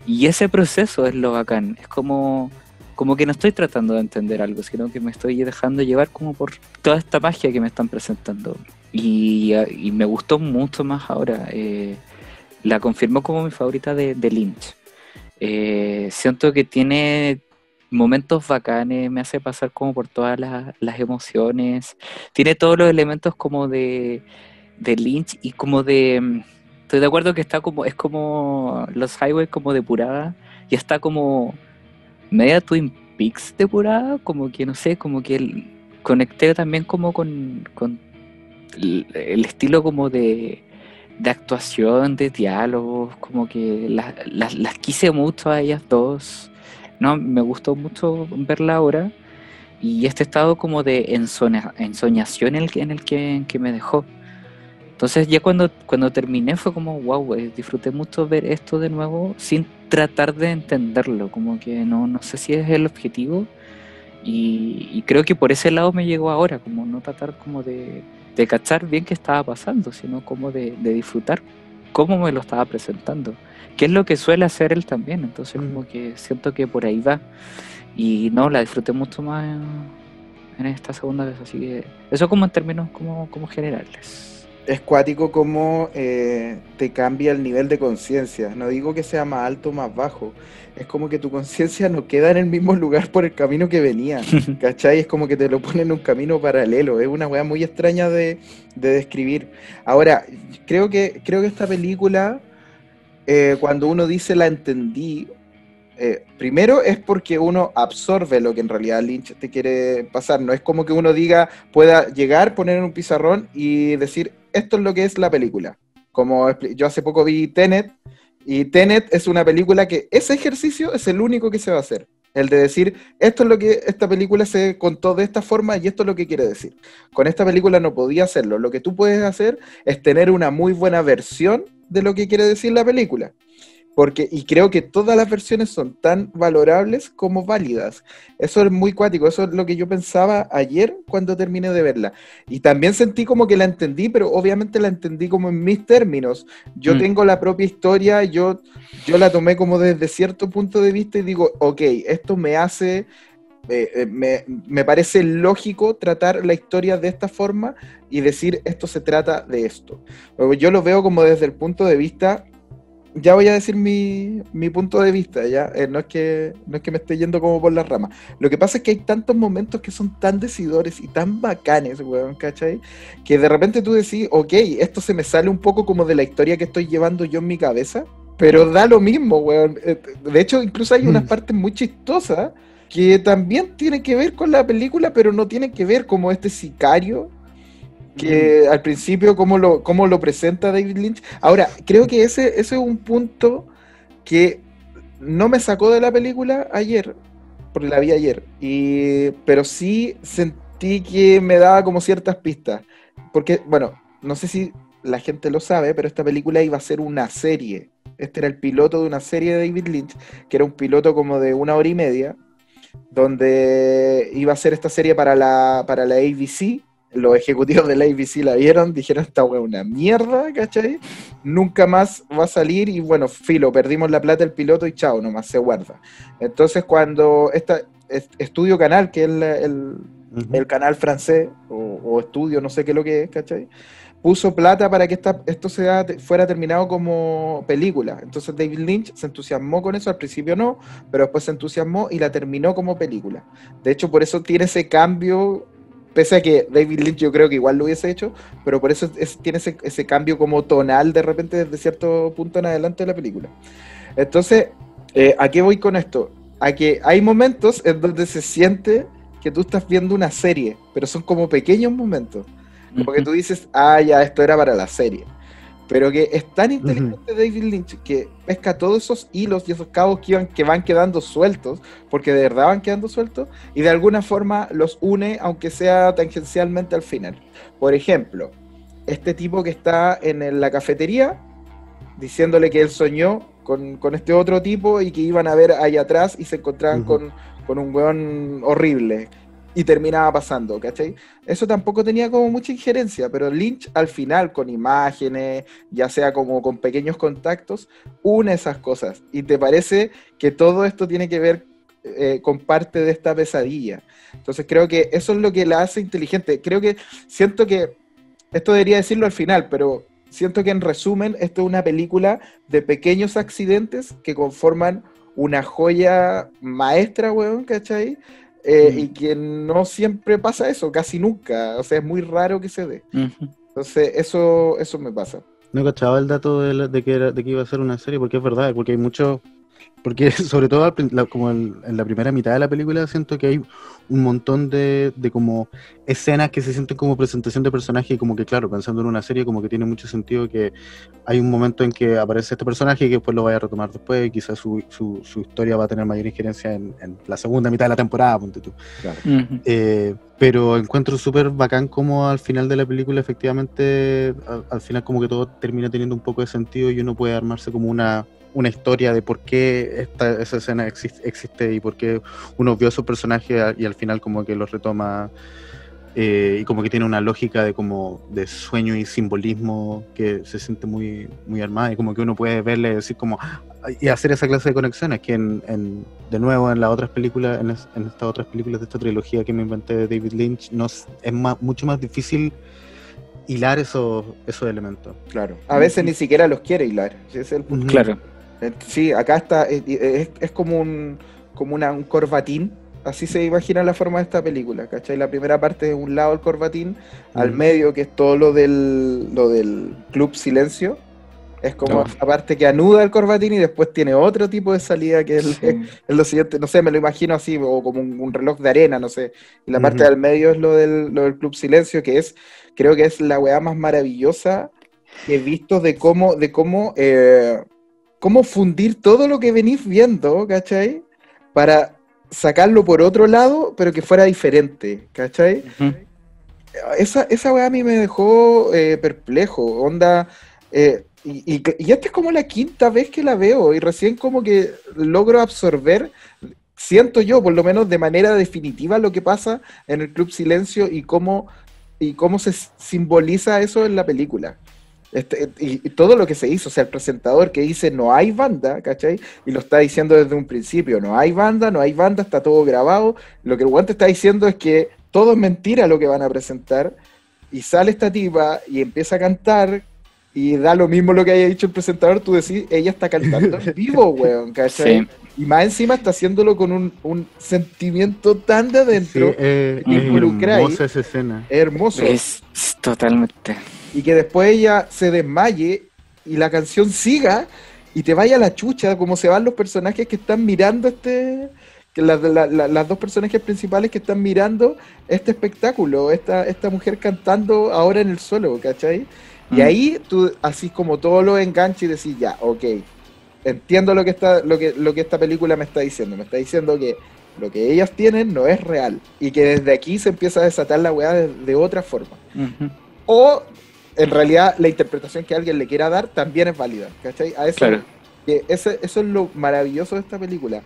y ese proceso es lo bacán, es como, como que no estoy tratando de entender algo, sino que me estoy dejando llevar como por toda esta magia que me están presentando. Y, me gustó mucho más ahora. eh, la confirmó como mi favorita de, Lynch. Eh, siento que tiene momentos bacanes, me hace pasar como por todas las, las emociones. Tiene todos los elementos como de, de Lynch y como de... mm, Estoy de acuerdo que está como... Es como los highways como depurada y está como media Twin Peaks depurada, como que no sé, como que el- conecté también como con, con el, estilo como de, de actuación, de diálogos, como que las, las, quise mucho a ellas dos. No, me gustó mucho verla ahora y este estado como de ensona- ensoñación en el, en el que, que me dejó. Entonces ya cuando, cuando terminé fue como, wow, disfruté mucho ver esto de nuevo sin tratar de entenderlo, como que no, no sé si es el objetivo y, y creo que por ese lado me llegó ahora, como no tratar como de, de cachar bien qué estaba pasando, sino como de, de disfrutar cómo me lo estaba presentando, que es lo que suele hacer él también, entonces como que siento que por ahí va y no, la disfruté mucho más en, en esta segunda vez, así que eso como en términos como, como generales. Es cuático como eh, te cambia el nivel de conciencia. No digo que sea más alto o más bajo. Es como que tu conciencia no queda en el mismo lugar por el camino que venía. ¿Cachai? Es como que te lo pone en un camino paralelo. Es una weá muy extraña de, de describir. Ahora, creo que, creo que esta película, eh, cuando uno dice la entendí, eh, primero es porque uno absorbe lo que en realidad Lynch te quiere pasar. No es como que uno diga, pueda llegar, poner en un pizarrón y decir, esto es lo que es la película. Como yo hace poco vi Tenet, y Tenet es una película que ese ejercicio es el único que se va a hacer. El de decir, esto es lo que esta película se contó de esta forma y esto es lo que quiere decir. Con esta película no podía hacerlo. Lo que tú puedes hacer es tener una muy buena versión de lo que quiere decir la película. Porque, y creo que todas las versiones son tan valorables como válidas. Eso es muy cuático, eso es lo que yo pensaba ayer cuando terminé de verla. Y también sentí como que la entendí, pero obviamente la entendí como en mis términos. Yo mm. tengo la propia historia, yo, yo la tomé como desde cierto punto de vista y digo, ok, esto me hace eh, eh, me, me, parece lógico tratar la historia de esta forma y decir esto se trata de esto. Yo lo veo como desde el punto de vista ya voy a decir mi, punto de vista, ya eh, no, es que, no es que me esté yendo como por las ramas. Lo que pasa es que hay tantos momentos que son tan decidores y tan bacanes, weón, ¿cachai? Que de repente tú decís, ok, esto se me sale un poco como de la historia que estoy llevando yo en mi cabeza, pero da lo mismo, weón. Eh, de hecho, incluso hay unas mm. partes muy chistosas que también tienen que ver con la película, pero no tienen que ver como este sicario que al principio cómo lo, cómo lo presenta David Lynch. Ahora, creo que ese, ese es un punto que no me sacó de la película ayer, porque la vi ayer, y, pero sí sentí que me daba como ciertas pistas. Porque, bueno, no sé si la gente lo sabe, pero esta película iba a ser una serie. Este era el piloto de una serie de David Lynch, que era un piloto como de una hora y media, donde iba a ser esta serie para la, para la ABC, los ejecutivos de la ABC la vieron, dijeron, esta weá una mierda, ¿cachai? Nunca más va a salir y bueno, filo, perdimos la plata del piloto y chao, nomás se guarda. Entonces cuando esta Estudio Canal, que es el, canal francés, o, estudio, no sé qué es lo que es, ¿cachai? Puso plata para que esta, esto sea, fuera terminado como película. Entonces David Lynch se entusiasmó con eso, al principio no, pero después se entusiasmó y la terminó como película. De hecho, por eso tiene ese cambio Pese a que David Lynch yo creo que igual lo hubiese hecho, pero por eso tiene ese, cambio como tonal de repente desde cierto punto en adelante de la película. Entonces, eh, ¿a qué voy con esto? A que hay momentos en donde se siente que tú estás viendo una serie, pero son como pequeños momentos. Como que tú dices, ah, ya, esto era para la serie. Pero que es tan inteligente David Lynch que pesca todos esos hilos y esos cabos que, iban, que van quedando sueltos, porque de verdad van quedando sueltos, y de alguna forma los une, aunque sea tangencialmente al final. Por ejemplo, este tipo que está en la cafetería, diciéndole que él soñó con, este otro tipo y que iban a ver ahí atrás y se encontraban con, con un weón horrible y terminaba pasando, ¿cachai? Eso tampoco tenía como mucha injerencia, pero Lynch al final con imágenes, ya sea como con pequeños contactos, une esas cosas y te parece que todo esto tiene que ver eh, con parte de esta pesadilla. Entonces creo que eso es lo que la hace inteligente. Creo que siento que, esto debería decirlo al final, pero siento que en resumen esto es una película de pequeños accidentes que conforman una joya maestra, weón, ¿cachai? Eh, mm. y que no siempre pasa eso, casi nunca, o sea, es muy raro que se dé. Entonces, eso, eso me pasa. No cachaba el dato de, que de que iba a ser una serie, porque es verdad, porque hay muchos porque sobre todo como en, la primera mitad de la película siento que hay un montón de, como escenas que se sienten como presentación de personaje y como que claro, pensando en una serie como que tiene mucho sentido que hay un momento en que aparece este personaje y que después lo vaya a retomar después y quizás su, su, historia va a tener mayor injerencia en, la segunda mitad de la temporada, ponte tú. Eh, pero encuentro súper bacán como al final de la película efectivamente, al final como que todo termina teniendo un poco de sentido y uno puede armarse como una una historia de por qué esta, esa escena existe, y por qué uno vio a su personaje y al final como que lo retoma eh, y como que tiene una lógica de como de sueño y simbolismo que se siente muy, muy armada y como que uno puede verle y decir como y hacer esa clase de conexiones que en, de nuevo en las otras películas en, estas otras películas de esta trilogía que me inventé de David Lynch no es más, mucho más difícil hilar esos, esos elementos. Claro. A veces ni siquiera los quiere hilar. ese es el punto. Claro. Eh, Sí, acá está, es, es- es como un como una, un corbatín, así se imagina la forma de esta película, ¿cachai? La primera parte es un lado el corbatín, al Mm. medio que es todo lo del, lo del Club Silencio, es como No. esa parte que anuda el corbatín y después tiene otro tipo de salida que es, Sí. es lo siguiente, no sé, me lo imagino así, o como un, un reloj de arena, no sé, y la parte del medio es lo del, lo del Club Silencio, que es, creo que es la weá más maravillosa que he visto de cómo, de cómo, eh, cómo fundir todo lo que venís viendo, ¿cachai? Para sacarlo por otro lado, pero que fuera diferente, ¿cachai? Esa, esa weá a mí me dejó eh, perplejo, onda, eh, y, y, y esta es como la quinta vez que la veo, y recién como que logro absorber, siento yo, por lo menos de manera definitiva, lo que pasa en el Club Silencio y cómo, y cómo se simboliza eso en la película. Este, y, y todo lo que se hizo, o sea, el presentador que dice no hay banda, ¿cachai? Y lo está diciendo desde un principio, no hay banda, no hay banda, está todo grabado. Lo que el guante está diciendo es que todo es mentira lo que van a presentar. Y sale esta tipa y empieza a cantar y da lo mismo lo que haya dicho el presentador, tú decís, ella está cantando en vivo, weón, ¿cachai? Sí. Y más encima está haciéndolo con un, un sentimiento tan de Sí, adentro, eh, involucra ahí. hermosa esa escena. hermoso. Es, es totalmente. Y que después ella se desmaye y la canción siga y te vaya la chucha, como se van los personajes que están mirando este, que la- la- la- las dos personajes principales que están mirando este espectáculo, esta, esta mujer cantando ahora en el suelo, ¿cachai? Y Mm. ahí tú, así como todo lo enganchas y decís, ya, ok, entiendo lo que, está, lo, que, lo que esta película me está diciendo, me está diciendo que lo que ellas tienen no es real y que desde aquí se empieza a desatar la weá de- de otra forma. O en realidad la interpretación que alguien le quiera dar también es válida, ¿cachai? A eso, Claro. que ese- eso es lo maravilloso de esta película,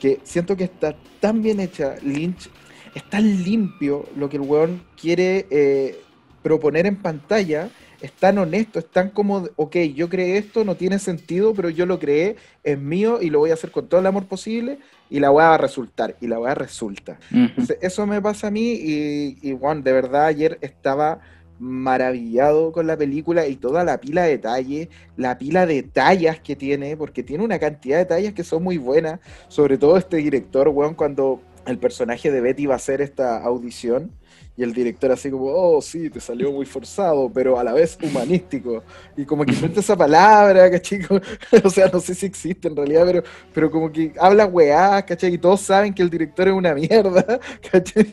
que siento que está tan bien hecha, Lynch, es tan limpio lo que el weón quiere eh, proponer en pantalla, es tan honesto, es tan como, ok, yo creé esto, no tiene sentido, pero yo lo creé, es mío y lo voy a hacer con todo el amor posible y la va a resultar, y la weá resulta. Ujú. Entonces, eso me pasa a mí y, y bueno, de verdad ayer estaba maravillado con la película y toda la pila de detalles, la pila de tallas que tiene, porque tiene una cantidad de tallas que son muy buenas, sobre todo este director, weón, cuando el personaje de Betty va a hacer esta audición y el director así como, oh, sí, te salió muy forzado, pero a la vez humanístico. Y como que inventa esa palabra, ¿cachai? o sea, no sé si existe en realidad, pero, pero como que habla weá, ¿cachai? Y todos saben que el director es una mierda, ¿cachai?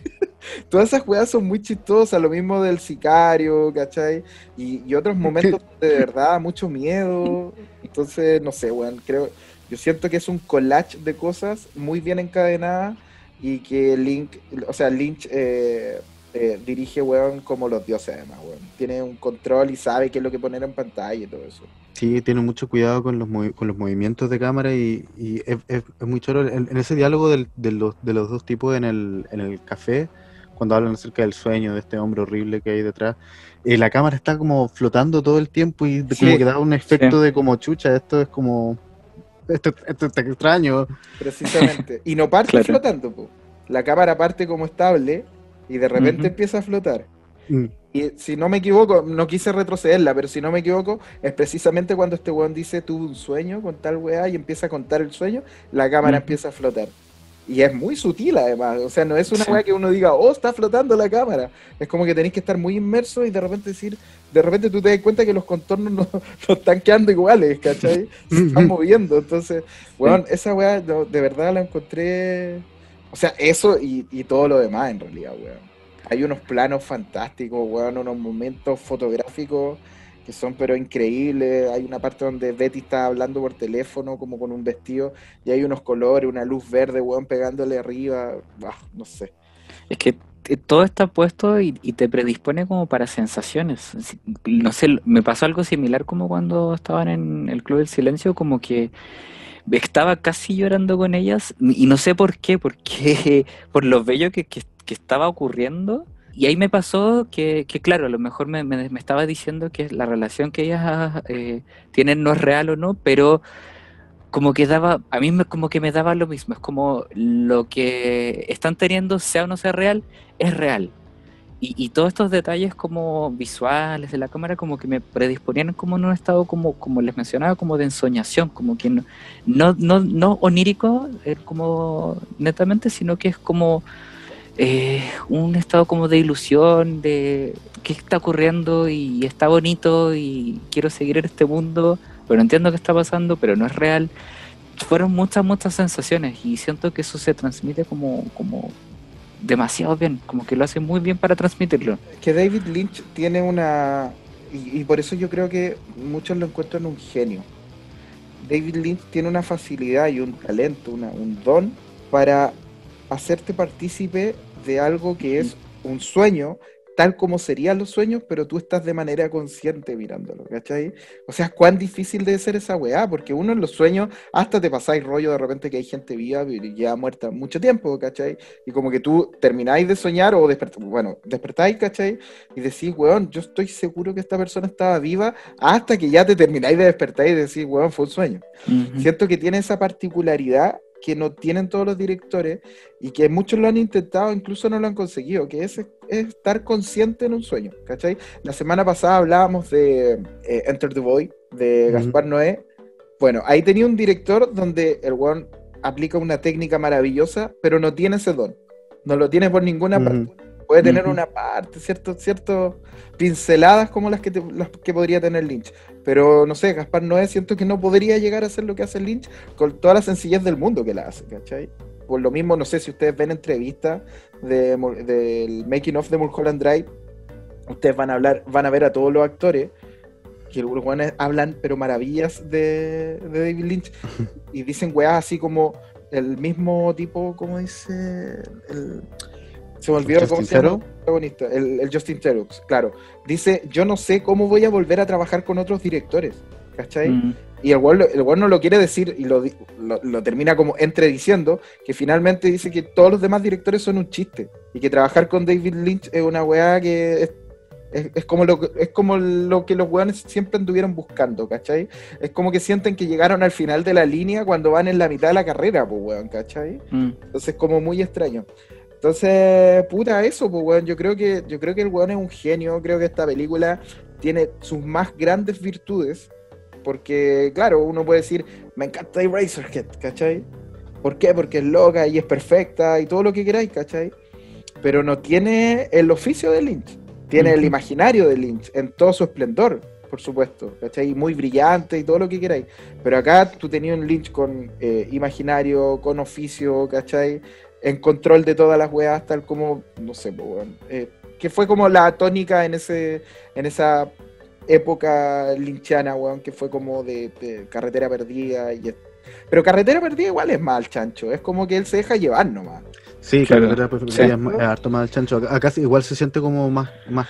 Todas esas weas son muy chistosas, lo mismo del sicario, ¿cachai? Y, y otros momentos de verdad, mucho miedo. Entonces, no sé, weón, creo, yo siento que es un collage de cosas muy bien encadenadas y que Link, o sea, Lynch eh, eh, dirige, weón, como los dioses además, weón. Tiene un control y sabe qué es lo que poner en pantalla y todo eso. Sí, tiene mucho cuidado con los, movi- con los movimientos de cámara y, y es, es- es muy choro. En, en ese diálogo del- de, los, de los dos tipos en el, en el café, cuando hablan acerca del sueño de este hombre horrible que hay detrás, eh, la cámara está como flotando todo el tiempo y Sí. como que da un efecto de como chucha, esto es como... Esto, esto está extraño. Precisamente. Y no parte Claro. flotando, po. La cámara parte como estable y de repente empieza a flotar. Mm, Y si no me equivoco, no quise retrocederla, pero si no me equivoco, es precisamente cuando este weón dice tuve un sueño con tal weá y empieza a contar el sueño, la cámara empieza a flotar. Y es muy sutil además, o sea, no es una Sí. weá que uno diga, oh, está flotando la cámara. Es como que tenéis que estar muy inmerso y de repente decir, de repente tú te das cuenta que los contornos no, no están quedando iguales, ¿cachai? Se están moviendo. Entonces, weón, esa weá de verdad la encontré. O sea, eso y, y todo lo demás en realidad, weón. Hay unos planos fantásticos, weón, unos momentos fotográficos que son pero increíbles. Hay una parte donde Betty está hablando por teléfono como con un vestido y hay unos colores, una luz verde, weón, pegándole arriba. Ah, no sé. Es que eh, todo está puesto y, y te predispone como para sensaciones. No sé, me pasó algo similar como cuando estaban en el Club del Silencio, como que estaba casi llorando con ellas y no sé por qué, porque por lo bello que, que- estaba ocurriendo. Y ahí me pasó que, que claro, a lo mejor me, me- me estaba diciendo que la relación que ellas eh, tienen no es real o no, pero como que daba, a mí me, como que me daba lo mismo, es como lo que están teniendo, sea o no sea real, es real. Y, todos estos detalles como visuales de la cámara como que me predisponían como en un estado como, como les mencionaba, como de ensoñación, como que no, no, no, onírico, eh, como netamente, sino que es como eh, un estado como de ilusión, de qué está ocurriendo y está bonito y quiero seguir en este mundo, pero entiendo qué está pasando, pero no es real. Fueron muchas, muchas sensaciones y siento que eso se transmite como, como demasiado bien, como que lo hace muy bien para transmitirlo. Que David Lynch tiene una... Y, por eso yo creo que muchos lo encuentran un genio. David Lynch tiene una facilidad y un talento, una- un don para hacerte partícipe de algo que es un sueño, tal como serían los sueños, pero tú estás de manera consciente mirándolo, ¿cachai? O sea, cuán difícil debe ser esa weá, porque uno en los sueños hasta te pasáis rollo de repente que hay gente viva y ya muerta mucho tiempo, ¿cachai? Y como que tú termináis de soñar o despertáis, bueno, despertáis, ¿cachai? Y decís, weón, yo estoy seguro que esta persona estaba viva hasta que ya te termináis de despertar y decís, weón, fue un sueño. Ujú. Siento que tiene esa particularidad que no tienen todos los directores y que muchos lo han intentado, incluso no lo han conseguido, que es, es estar consciente en un sueño, ¿cachai? La semana pasada hablábamos de eh, Enter the Void, de. Gaspar Noé. Bueno, ahí tenía un director donde el weón aplica una técnica maravillosa, pero no tiene ese don. No lo tiene por ninguna parte. Puede tener una parte, cierto, cierto pinceladas como las que, te- las que podría tener Lynch. Pero no sé, Gaspar Noé siento que no podría llegar a hacer lo que hace Lynch con toda la sencillez del mundo que la hace, ¿cachai? Por lo mismo, no sé si ustedes ven entrevistas de, del making of de Mulholland Drive, ustedes van a hablar, van a ver a todos los actores que los hablan pero maravillas de, de David Lynch y dicen weas así como el mismo tipo, ¿cómo dice? El, se me olvidó cómo Justin se llama Theroux. el protagonista, el, el Justin Theroux, claro. Dice, yo no sé cómo voy a volver a trabajar con otros directores, ¿cachai? Mm. Y el el no lo quiere decir y lo, lo, lo termina como entrediciendo, que finalmente dice que todos los demás directores son un chiste. Y que trabajar con David Lynch es una weá que es, es- es como, lo, que- es como lo que los weones siempre anduvieron buscando, ¿cachai? Es como que sienten que llegaron al final de la línea cuando van en la mitad de la carrera, pues weón, ¿cachai? Mm. Entonces, como muy extraño. Entonces, puta, eso, pues, weón. Yo creo que, yo creo que el weón es un genio. Creo que esta película tiene sus más grandes virtudes. Porque, claro, uno puede decir, me encanta Eraserhead, ¿cachai? ¿Por qué? Porque es loca y es perfecta y todo lo que queráis, ¿cachai? Pero no tiene el oficio de Lynch. Tiene el imaginario de Lynch en todo su esplendor, por supuesto, ¿cachai? Muy brillante y todo lo que queráis. Pero acá tú tenías un Lynch con eh, imaginario, con oficio, ¿cachai? En control de todas las weas, tal como, no sé, eh, que fue como la tónica en ese en esa época linchana, weón, que fue como de, de carretera perdida. Y, pero carretera perdida igual es mal, chancho. Es como que él se deja llevar nomás. Sí, Claro. claro, pues, Sí. es, harto más chancho. Acá, igual se siente como más, más,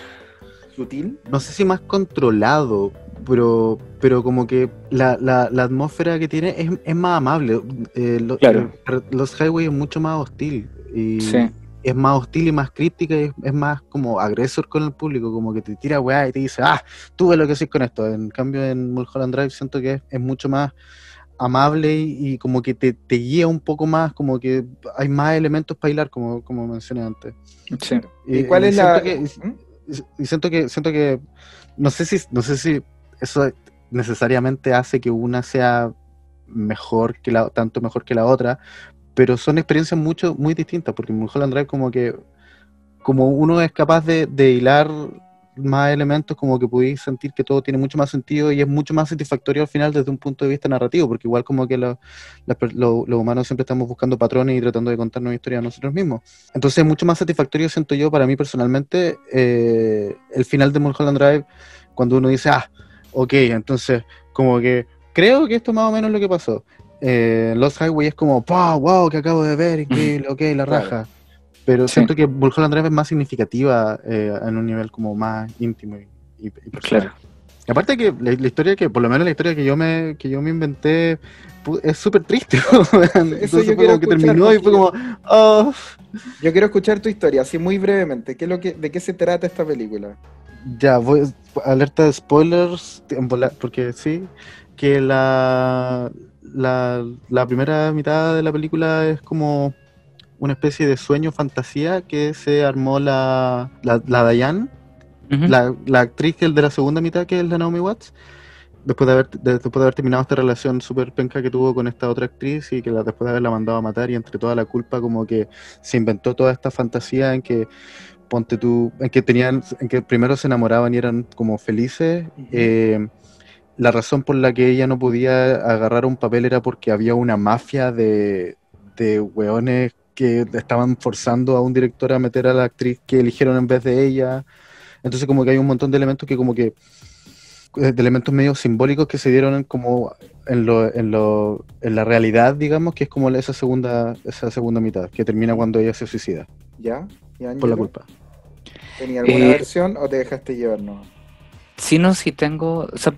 Sutil. no sé si más controlado, pero, pero como que la, la, la atmósfera que tiene es, es más amable. Eh, lo- Claro. eh, los Highway es mucho más hostil. Y Sí. es más hostil y más crítica y es, es más como agresor con el público, como que te tira weá y te dice, ah, tú ves lo que haces con esto. En cambio, en Mulholland Drive siento que es, es mucho más amable y, y como que te, te guía un poco más, como que hay más elementos para hilar, como, como mencioné antes. Sí. ¿Y, cuál es la...? siento que- ¿Mm? y siento que siento que no sé si no sé si eso necesariamente hace que una sea mejor que la tanto mejor que la otra pero son experiencias mucho muy distintas porque Mulholland Drive como que como uno es capaz de, hilar más elementos como que podéis sentir que todo tiene mucho más sentido y es mucho más satisfactorio al final desde un punto de vista narrativo porque igual como que lo- los humanos siempre estamos buscando patrones y tratando de contarnos historias a nosotros mismos. Entonces es mucho más satisfactorio, siento yo, para mí personalmente, eh, el final de Mulholland Drive, cuando uno dice, ah, ok, entonces, como que creo que esto más o menos es lo que pasó. Eh, Lost Highway es como, wow, wow, que acabo de ver, increíble, ok, la raja. Pero Sí. siento que Mulholland Drive es más significativa eh, en un nivel como más íntimo y, personal. Claro. Y aparte que la, la historia que, por lo menos la historia que yo me, que yo me inventé, es súper triste. Entonces yo fue como que terminó y fue como, oh, Yo quiero escuchar tu historia, así muy brevemente. ¿Qué es lo que, ¿De qué se trata esta película? Ya, voy, alerta de spoilers, porque sí, que la, la, la primera mitad de la película es como una especie de sueño fantasía que se armó la, la, la Diane, la, la actriz que es de la segunda mitad, que es la Naomi Watts, después de haber, de- después de haber terminado esta relación súper penca que tuvo con esta otra actriz y que la, después de haberla mandado a matar y entre toda la culpa como que se inventó toda esta fantasía en que ponte tú, en que tenían, en que primero se enamoraban y eran como felices. Eh, la razón por la que ella no podía agarrar un papel era porque había una mafia de, de weones que estaban forzando a un director a meter a la actriz que eligieron en vez de ella. Entonces como que hay un montón de elementos que como que eh, de elementos medio simbólicos que se dieron como en lo, en lo, en la realidad, digamos, que es como esa segunda, esa segunda mitad, que termina cuando ella se suicida ¿Ya? ¿Y por la culpa. ¿Tenía alguna Eh, versión o te dejaste llevar? No. Sí, no, sí tengo. O sea,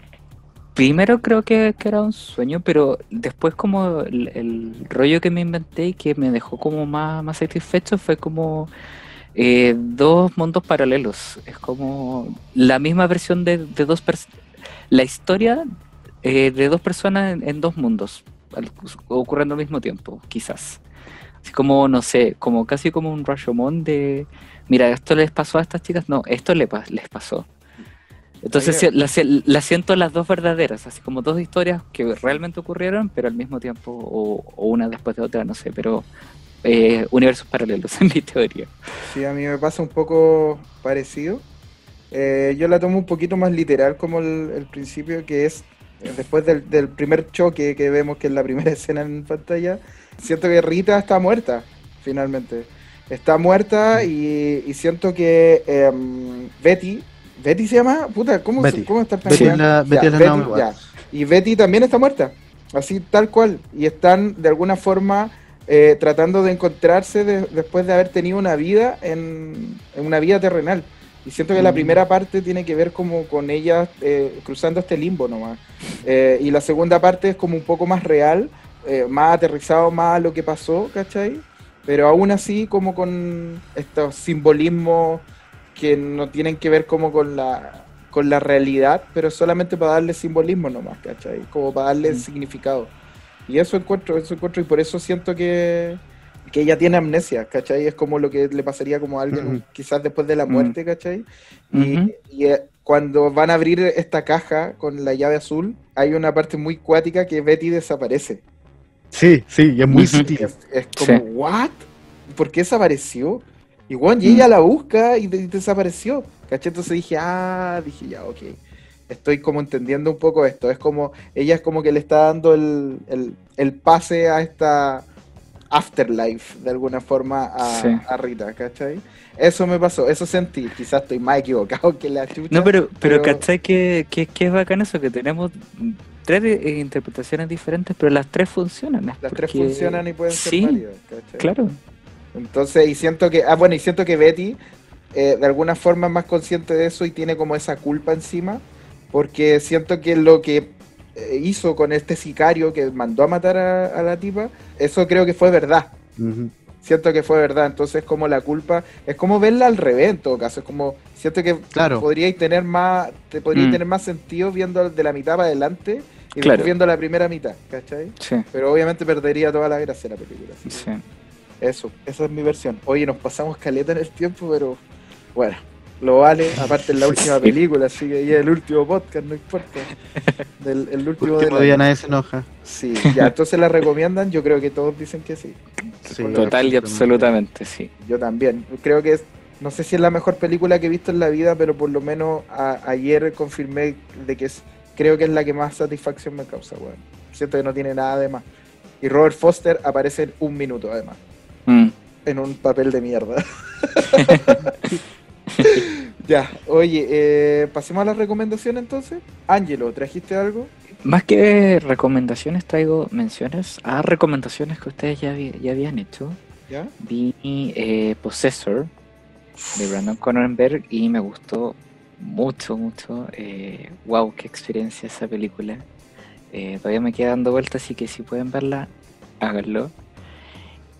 primero creo que, que era un sueño, pero después, como el, el rollo que me inventé y que me dejó como más, más satisfecho fue como eh, dos mundos paralelos. Es como la misma versión de, de dos personas. La historia eh, de dos personas en, en dos mundos, ocurriendo al mismo tiempo, quizás. Así como, no sé, como casi como un Rashomon de, mira, esto les pasó a estas chicas, no, esto les pasó. Entonces Oye. sí, la, si- la siento las dos verdaderas, así como dos historias que realmente ocurrieron, pero al mismo tiempo, o, o una después de otra, no sé, pero eh, universos paralelos en mi teoría. Sí, a mí me pasa un poco parecido. Eh, yo la tomo un poquito más literal como el, el principio, que es eh, después del, del primer choque que vemos que es la primera escena en pantalla, siento que Rita está muerta, finalmente. Está muerta y, y siento que em, Betty, ¿Betty se llama? Puta, ¿cómo, Betty. cómo está el Betty la, Ya, Betty es la Betty, Naomi ya. Watts. Y Betty también está muerta, así tal cual. Y están de alguna forma eh, tratando de encontrarse de- después de haber tenido una vida en, en una vida terrenal. Y siento que la Mm. primera parte tiene que ver como con ella eh, cruzando este limbo nomás. Eh, y la segunda parte es como un poco más real, eh, más aterrizado más a lo que pasó, ¿cachai? Pero aún así como con estos simbolismos que no tienen que ver como con la, con la realidad, pero solamente para darle simbolismo nomás, ¿cachai? Como para darle Mm. significado. Y eso encuentro, eso encuentro, y por eso siento que, que ella tiene amnesia, ¿cachai? Es como lo que le pasaría como a alguien quizás después de la Mm. muerte, ¿cachai? Y, y, eh, cuando van a abrir esta caja con la llave azul, hay una parte muy cuática que Betty desaparece. Sí, sí, y es muy sutil. Es, es como, Sí. ¿what? ¿Por qué desapareció? Y bueno, y Mm. ella la busca y, de- y desapareció. ¿Cachai? Entonces dije, ah, dije, ya, ok. Estoy como entendiendo un poco esto. Es como, ella es como que le está dando el, el- el pase a esta afterlife, de alguna forma, a, Sí. a Rita, ¿cachai? Eso me pasó, eso sentí. Quizás estoy más equivocado que la chucha. No, pero, pero, pero- ¿cachai que, que, que es bacán eso? Que tenemos tres eh, interpretaciones diferentes, pero las tres funcionan. Las tres funcionan y pueden ser Sí, válidas, ¿cachai? claro. Entonces, y siento que, ah, bueno, y siento que Betty eh, de alguna forma es más consciente de eso y tiene como esa culpa encima, porque siento que lo que eh, hizo con este sicario que mandó a matar a, a la tipa, eso creo que fue verdad. Ujú. Siento que fue verdad, entonces como la culpa, es como verla al revés en todo caso, es como, siento que Claro. podríais tener más, te podría Mm. tener más sentido viendo de la mitad para adelante y Claro. viendo la primera mitad, ¿cachai? Sí, Pero obviamente perdería toda la gracia de la película. sí. eso, esa es mi versión. Oye, nos pasamos caleta en el tiempo, pero bueno, lo vale. Aparte es la última Sí. película, así que ya el último podcast, no importa. Del, el último de Último la- día nadie se enoja. Sí, ya, entonces la recomiendan. Yo creo que todos dicen que sí. Sí, Total y absolutamente, sí. Yo también. Creo que es, no sé si es la mejor película que he visto en la vida, pero por lo menos a- ayer confirmé de que es, creo que es la que más satisfacción me causa, weón. Siento que no tiene nada de más. Y Robert Foster aparece en un minuto, además, Mm. en un papel de mierda. ya, oye, eh, pasemos a las recomendaciones entonces. Ángelo, ¿trajiste algo? Más que recomendaciones, traigo menciones a recomendaciones que ustedes ya, habí- ya habían hecho. ¿Ya? Vi eh, Possessor de Brandon Cronenberg y me gustó mucho, mucho. Eh, wow, qué experiencia esa película. Eh, todavía me queda dando vueltas, así que si pueden verla, háganlo.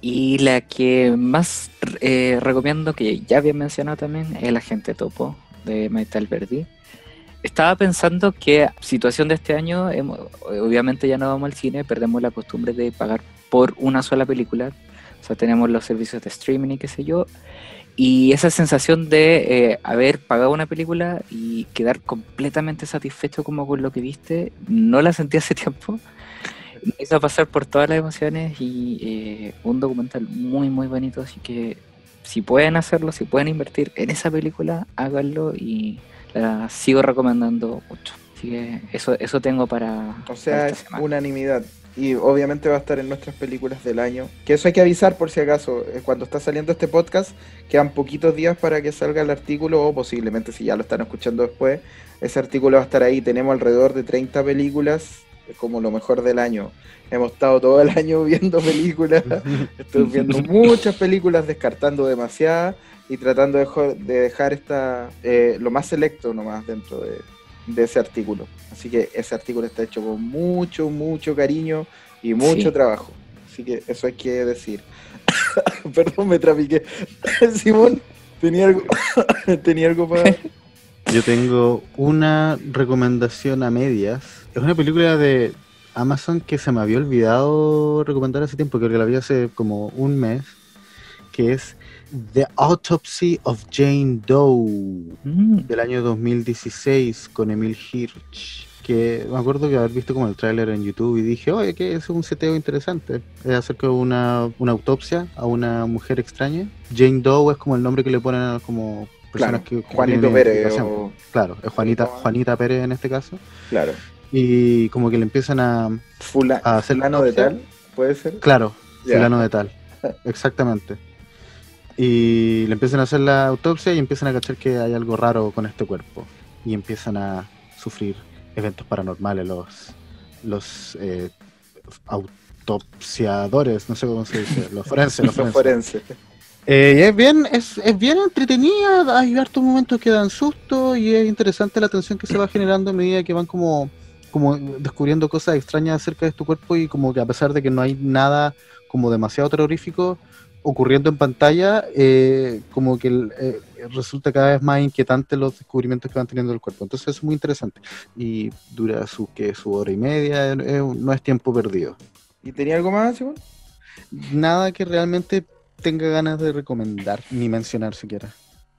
Y la que más eh, recomiendo, que ya había mencionado también, es El Agente Topo de Metal Verdi. Estaba pensando que situación de este año, hemos- obviamente ya no vamos al cine, perdemos la costumbre de pagar por una sola película, O sea, tenemos los servicios de streaming y qué sé yo. Y esa sensación de eh, haber pagado una película y quedar completamente satisfecho como con lo que viste, no la sentí hace tiempo. Me hizo pasar por todas las emociones y eh, un documental muy, muy bonito. Así que si pueden hacerlo, si pueden invertir en esa película, háganlo y la sigo recomendando mucho. Así que eso, eso tengo para. O sea, es unanimidad. Y obviamente va a estar en nuestras películas del año. Que eso hay que avisar por si acaso. Eh, cuando está saliendo este podcast, quedan poquitos días para que salga el artículo, o posiblemente si ya lo están escuchando después, ese artículo va a estar ahí. Tenemos alrededor de 30 películas como lo mejor del año. Hemos estado todo el año viendo películas, estoy viendo muchas películas, descartando demasiadas y tratando de, dejar esta, eh, lo más selecto nomás dentro de, ese artículo. Así que ese artículo está hecho con mucho, mucho cariño y mucho trabajo. Así que eso hay que decir. Perdón, me trafiqué. Simón, tenía algo, tenía algo para... Yo tengo una recomendación a medias. Es una película de Amazon que se me había olvidado recomendar hace tiempo, que la vi hace como un mes, que es The Autopsy of Jane Doe, mm. del año 2016, con Emil Hirsch. Que me acuerdo que haber visto como el tráiler en YouTube y dije, oye, que es un seteo interesante. Es acerca de una, una autopsia a una mujer extraña. Jane Doe es como el nombre que le ponen como personas que Juanito Pérez. Claro, es Juanita, Juanita Pérez en este caso. Claro. Y como que le empiezan a, a hacer fulano de tal, puede ser. Claro, fulano de tal. Exactamente. Y le empiezan a hacer la autopsia y empiezan a cachar que hay algo raro con este cuerpo. Y empiezan a sufrir eventos paranormales los, los eh, autopsiadores, no sé cómo se dice, los forenses. Los forenses. Eh, es bien, es, es, bien entretenida, hay hartos momentos que dan susto y es interesante la atención que se va generando a medida que van como, como descubriendo cosas extrañas acerca de tu cuerpo y como que a pesar de que no hay nada como demasiado terrorífico ocurriendo en pantalla, eh, como que eh, resulta cada vez más inquietante los descubrimientos que van teniendo el cuerpo. Entonces es muy interesante y dura su, que su hora y media, no es tiempo perdido. ¿Y tenía algo más, Simón? Nada que realmente tenga ganas de recomendar ni mencionar siquiera.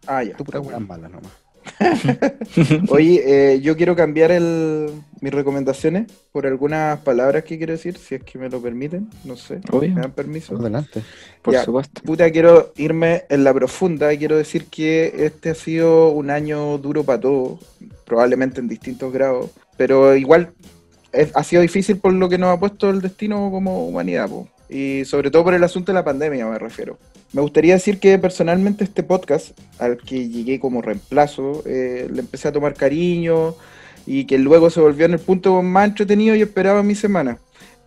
Ah, ya. Tú puras malas nomás. Oye, eh, yo quiero cambiar el, mis recomendaciones por algunas palabras que quiero decir, si es que me lo permiten, no sé. ¿Me dan permiso? Adelante. Por supuesto. Puta, quiero irme en la profunda. Quiero decir que este ha sido un año duro para todos, probablemente en distintos grados, pero igual ha sido difícil por lo que nos ha puesto el destino como humanidad. Po y sobre todo por el asunto de la pandemia me refiero. Me gustaría decir que personalmente este podcast, al que llegué como reemplazo, eh, le empecé a tomar cariño y que luego se volvió en el punto más entretenido y esperaba mi semana.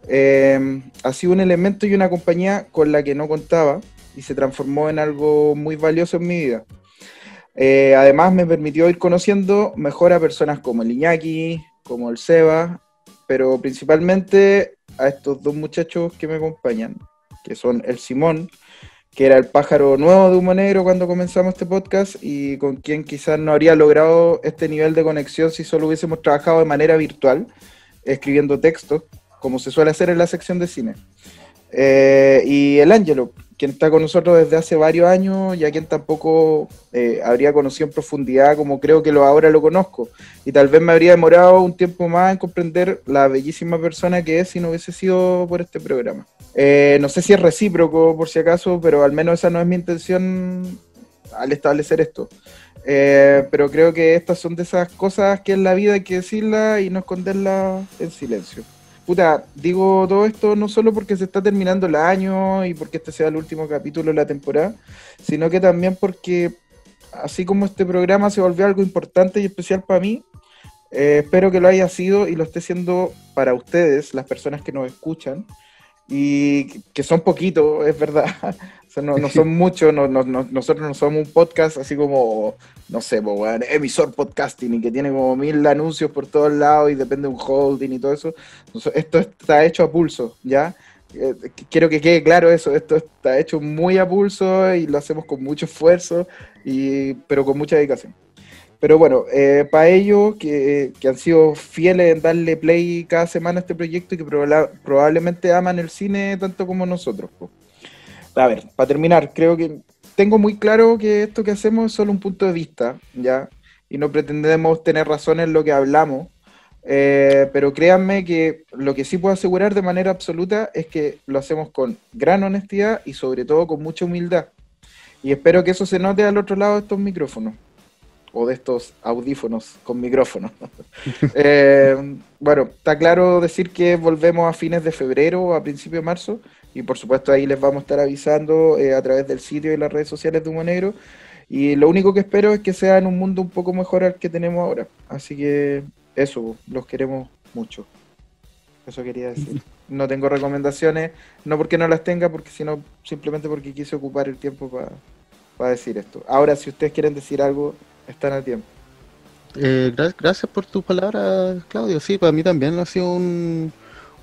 Eh, ha sido un elemento y una compañía con la que no contaba y se transformó en algo muy valioso en mi vida. Eh, además me permitió ir conociendo mejor a personas como el Iñaki, como el Seba, pero principalmente a estos dos muchachos que me acompañan, que son el Simón, que era el pájaro nuevo de Humo Negro cuando comenzamos este podcast y con quien quizás no habría logrado este nivel de conexión si solo hubiésemos trabajado de manera virtual, escribiendo textos, como se suele hacer en la sección de cine. Eh, y el Ángelo, quien está con nosotros desde hace varios años y a quien tampoco eh, habría conocido en profundidad como creo que lo ahora lo conozco. Y tal vez me habría demorado un tiempo más en comprender la bellísima persona que es si no hubiese sido por este programa. Eh, no sé si es recíproco por si acaso, pero al menos esa no es mi intención al establecer esto. Eh, pero creo que estas son de esas cosas que en la vida hay que decirlas y no esconderlas en silencio puta, digo todo esto no solo porque se está terminando el año y porque este sea el último capítulo de la temporada, sino que también porque así como este programa se volvió algo importante y especial para mí, eh, espero que lo haya sido y lo esté siendo para ustedes, las personas que nos escuchan, y que son poquitos, es verdad, no, son muchos, nosotros no somos un podcast así como, no sé, emisor podcasting y que tiene como mil anuncios por todos lados y depende de un holding y todo eso. Esto está hecho a pulso, ¿ya? Eh, quiero que quede claro eso, esto está hecho muy a pulso y lo hacemos con mucho esfuerzo, y, pero con mucha dedicación. Pero bueno, eh, para ellos que, han sido fieles en darle play cada semana a este proyecto y que probablemente aman el cine tanto como nosotros. A ver, para terminar, creo que tengo muy claro que esto que hacemos es solo un punto de vista, ¿ya? Y no pretendemos tener razón en lo que hablamos, eh, pero créanme que lo que sí puedo asegurar de manera absoluta es que lo hacemos con gran honestidad y sobre todo con mucha humildad. Y espero que eso se note al otro lado de estos micrófonos o de estos audífonos con micrófono. Eh, bueno, está claro decir que volvemos a fines de febrero o a principios de marzo y por supuesto ahí les vamos a estar avisando eh, a través del sitio y las redes sociales de Humo Negro. Y lo único que espero es que sea en un mundo un poco mejor al que tenemos ahora. Así que eso, los queremos mucho. Eso quería decir. No tengo recomendaciones, no porque no las tenga, porque sino simplemente porque quise ocupar el tiempo para decir esto. Ahora, si ustedes quieren decir algo, están a tiempo. Eh, gracias por tus palabras, Claudio. Sí, para mí también ha sido un,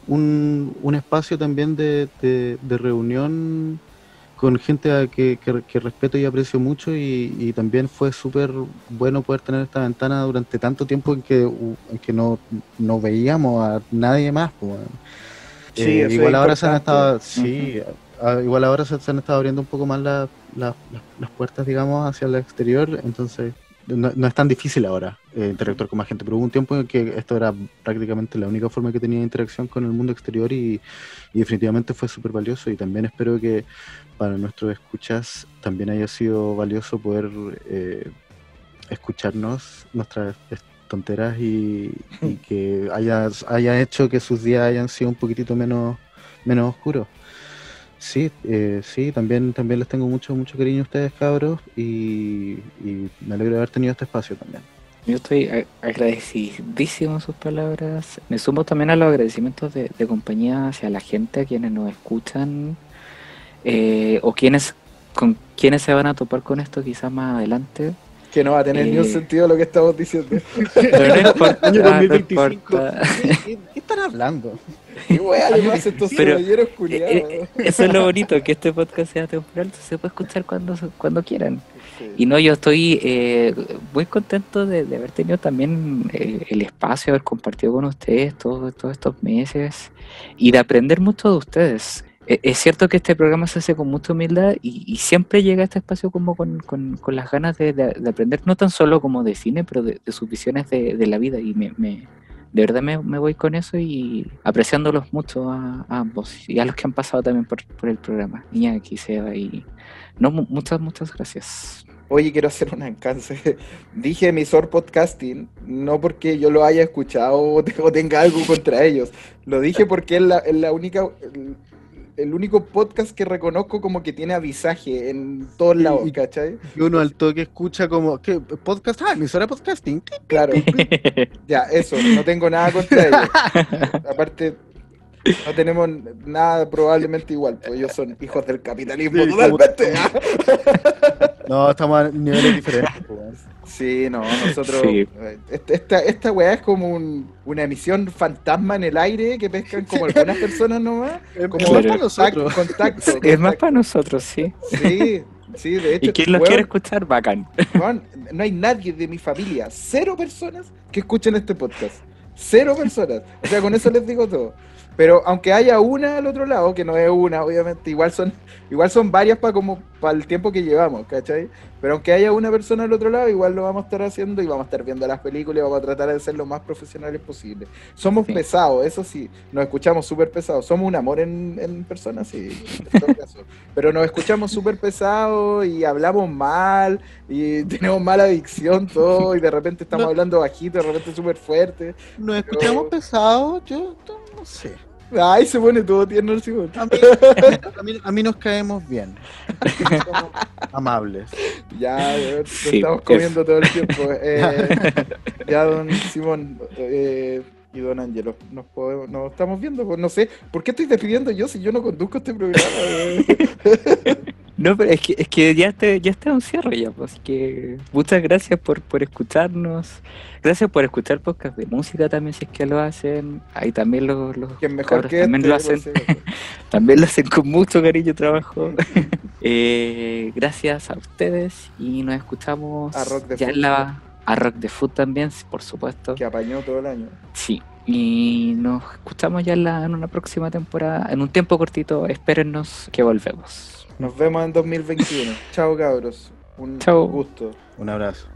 un, espacio también de, de, reunión con gente a que, que, respeto y aprecio mucho y, también fue súper bueno poder tener esta ventana durante tanto tiempo en que, en que no, no veíamos a nadie más. Sí, eh, igual ahora se han estado, sí, igual ahora se, han estado abriendo un poco más las puertas, digamos, hacia el exterior, entonces no, es tan difícil ahora eh, interactuar con más gente, pero hubo un tiempo en que esto era prácticamente la única forma que tenía interacción con el mundo exterior y, definitivamente fue súper valioso y también espero que para nuestros escuchas también haya sido valioso poder eh, escucharnos nuestras tonteras y, que haya, haya hecho que sus días hayan sido un poquitito menos, menos oscuros. Sí, eh, sí, también, también les tengo mucho, mucho cariño a ustedes, cabros, y, me alegro de haber tenido este espacio también. Yo estoy agradecidísimo a sus palabras. Me sumo también a los agradecimientos de, compañía hacia la gente, a quienes nos escuchan, eh, o quienes con quienes se van a topar con esto quizás más adelante. Que no va a tener ni un eh, sentido lo que estamos diciendo. Pero no importa, Año 2025. ¿Qué, están hablando? Pero, eh, eh, Eso es lo bonito, que este podcast sea temporal, se puede escuchar cuando, cuando quieran. Y no, yo estoy muy contento de, haber tenido también el espacio, haber compartido con ustedes todos, todos estos meses y de aprender mucho de ustedes. E-, es cierto que este programa se hace con mucha humildad y, siempre llega a este espacio como con, con, las ganas de, aprender, no tan solo como de cine, pero de, sus visiones de, la vida. Y me, me de verdad me, voy con eso y apreciándolos mucho a, ambos y a los que han pasado también por, por el programa. Iñaki, Seba y... No, muchas, muchas gracias. Oye, quiero hacer un alcance. Dije emisor podcasting, no porque yo lo haya escuchado o tenga algo contra ellos. Lo dije porque es la, es la única, el único podcast que reconozco como que tiene avisaje en todos lados, ¿cachai? Y uno al toque escucha como, ¿qué? ¿Podcast? Ah, emisora podcasting. Claro. ya, eso, no tengo nada contra ellos. Aparte, no tenemos nada probablemente igual, pues ellos son hijos del capitalismo totalmente. no, estamos a niveles diferentes. Sí, no, nosotros. Eh, esta, esta weá es como una emisión fantasma en el aire que pescan como algunas personas nomás. Como para nosotros. Contacto, Es más para nosotros, sí. Sí, sí, de hecho. ¿Y quién los quiere escuchar? Bacán. no hay nadie de mi familia, cero personas que escuchen este podcast. Cero personas. O sea, con eso les digo todo. Pero aunque haya una al otro lado, que no es una, obviamente, igual son, igual son varias para como para el tiempo que llevamos, ¿cachai? Pero aunque haya una persona al otro lado, igual lo vamos a estar haciendo y vamos a estar viendo las películas y vamos a tratar de ser lo más profesionales posible. Somos pesados, eso sí, nos escuchamos súper pesados. Somos un amor en, en persona, sí, en todo caso. Pero nos escuchamos súper pesados y hablamos mal y tenemos mala adicción todo y de repente estamos hablando bajito, de repente súper fuerte. Nos escuchamos pesados, yo no sé. Ay, se pone todo tierno el Simón. A mí, nos caemos bien. Somos amables. Ya, estamos comiendo todo el tiempo. Eh, ya, don Simón eh, y don Ángelo, nos, nos estamos viendo. Pues, no sé, ¿por qué estoy despidiendo yo si yo no conduzco este programa? No, pero es que, es que ya, te, ya está un cierre ya, pues que muchas gracias por, por escucharnos. Gracias por escuchar podcast de música también, si es que lo hacen. Ahí también los, los mejor que también lo hacen. también lo hacen con mucho cariño y trabajo. eh, gracias a ustedes y nos escuchamos a Rock de ya en la a Rock de Food también, por supuesto. Que apañó todo el año. Sí, Y nos escuchamos ya en, la- en una próxima temporada. En un tiempo cortito, espérennos que volvemos. Nos vemos en 2021. Chao cabros. Un Chao. gusto. Un abrazo.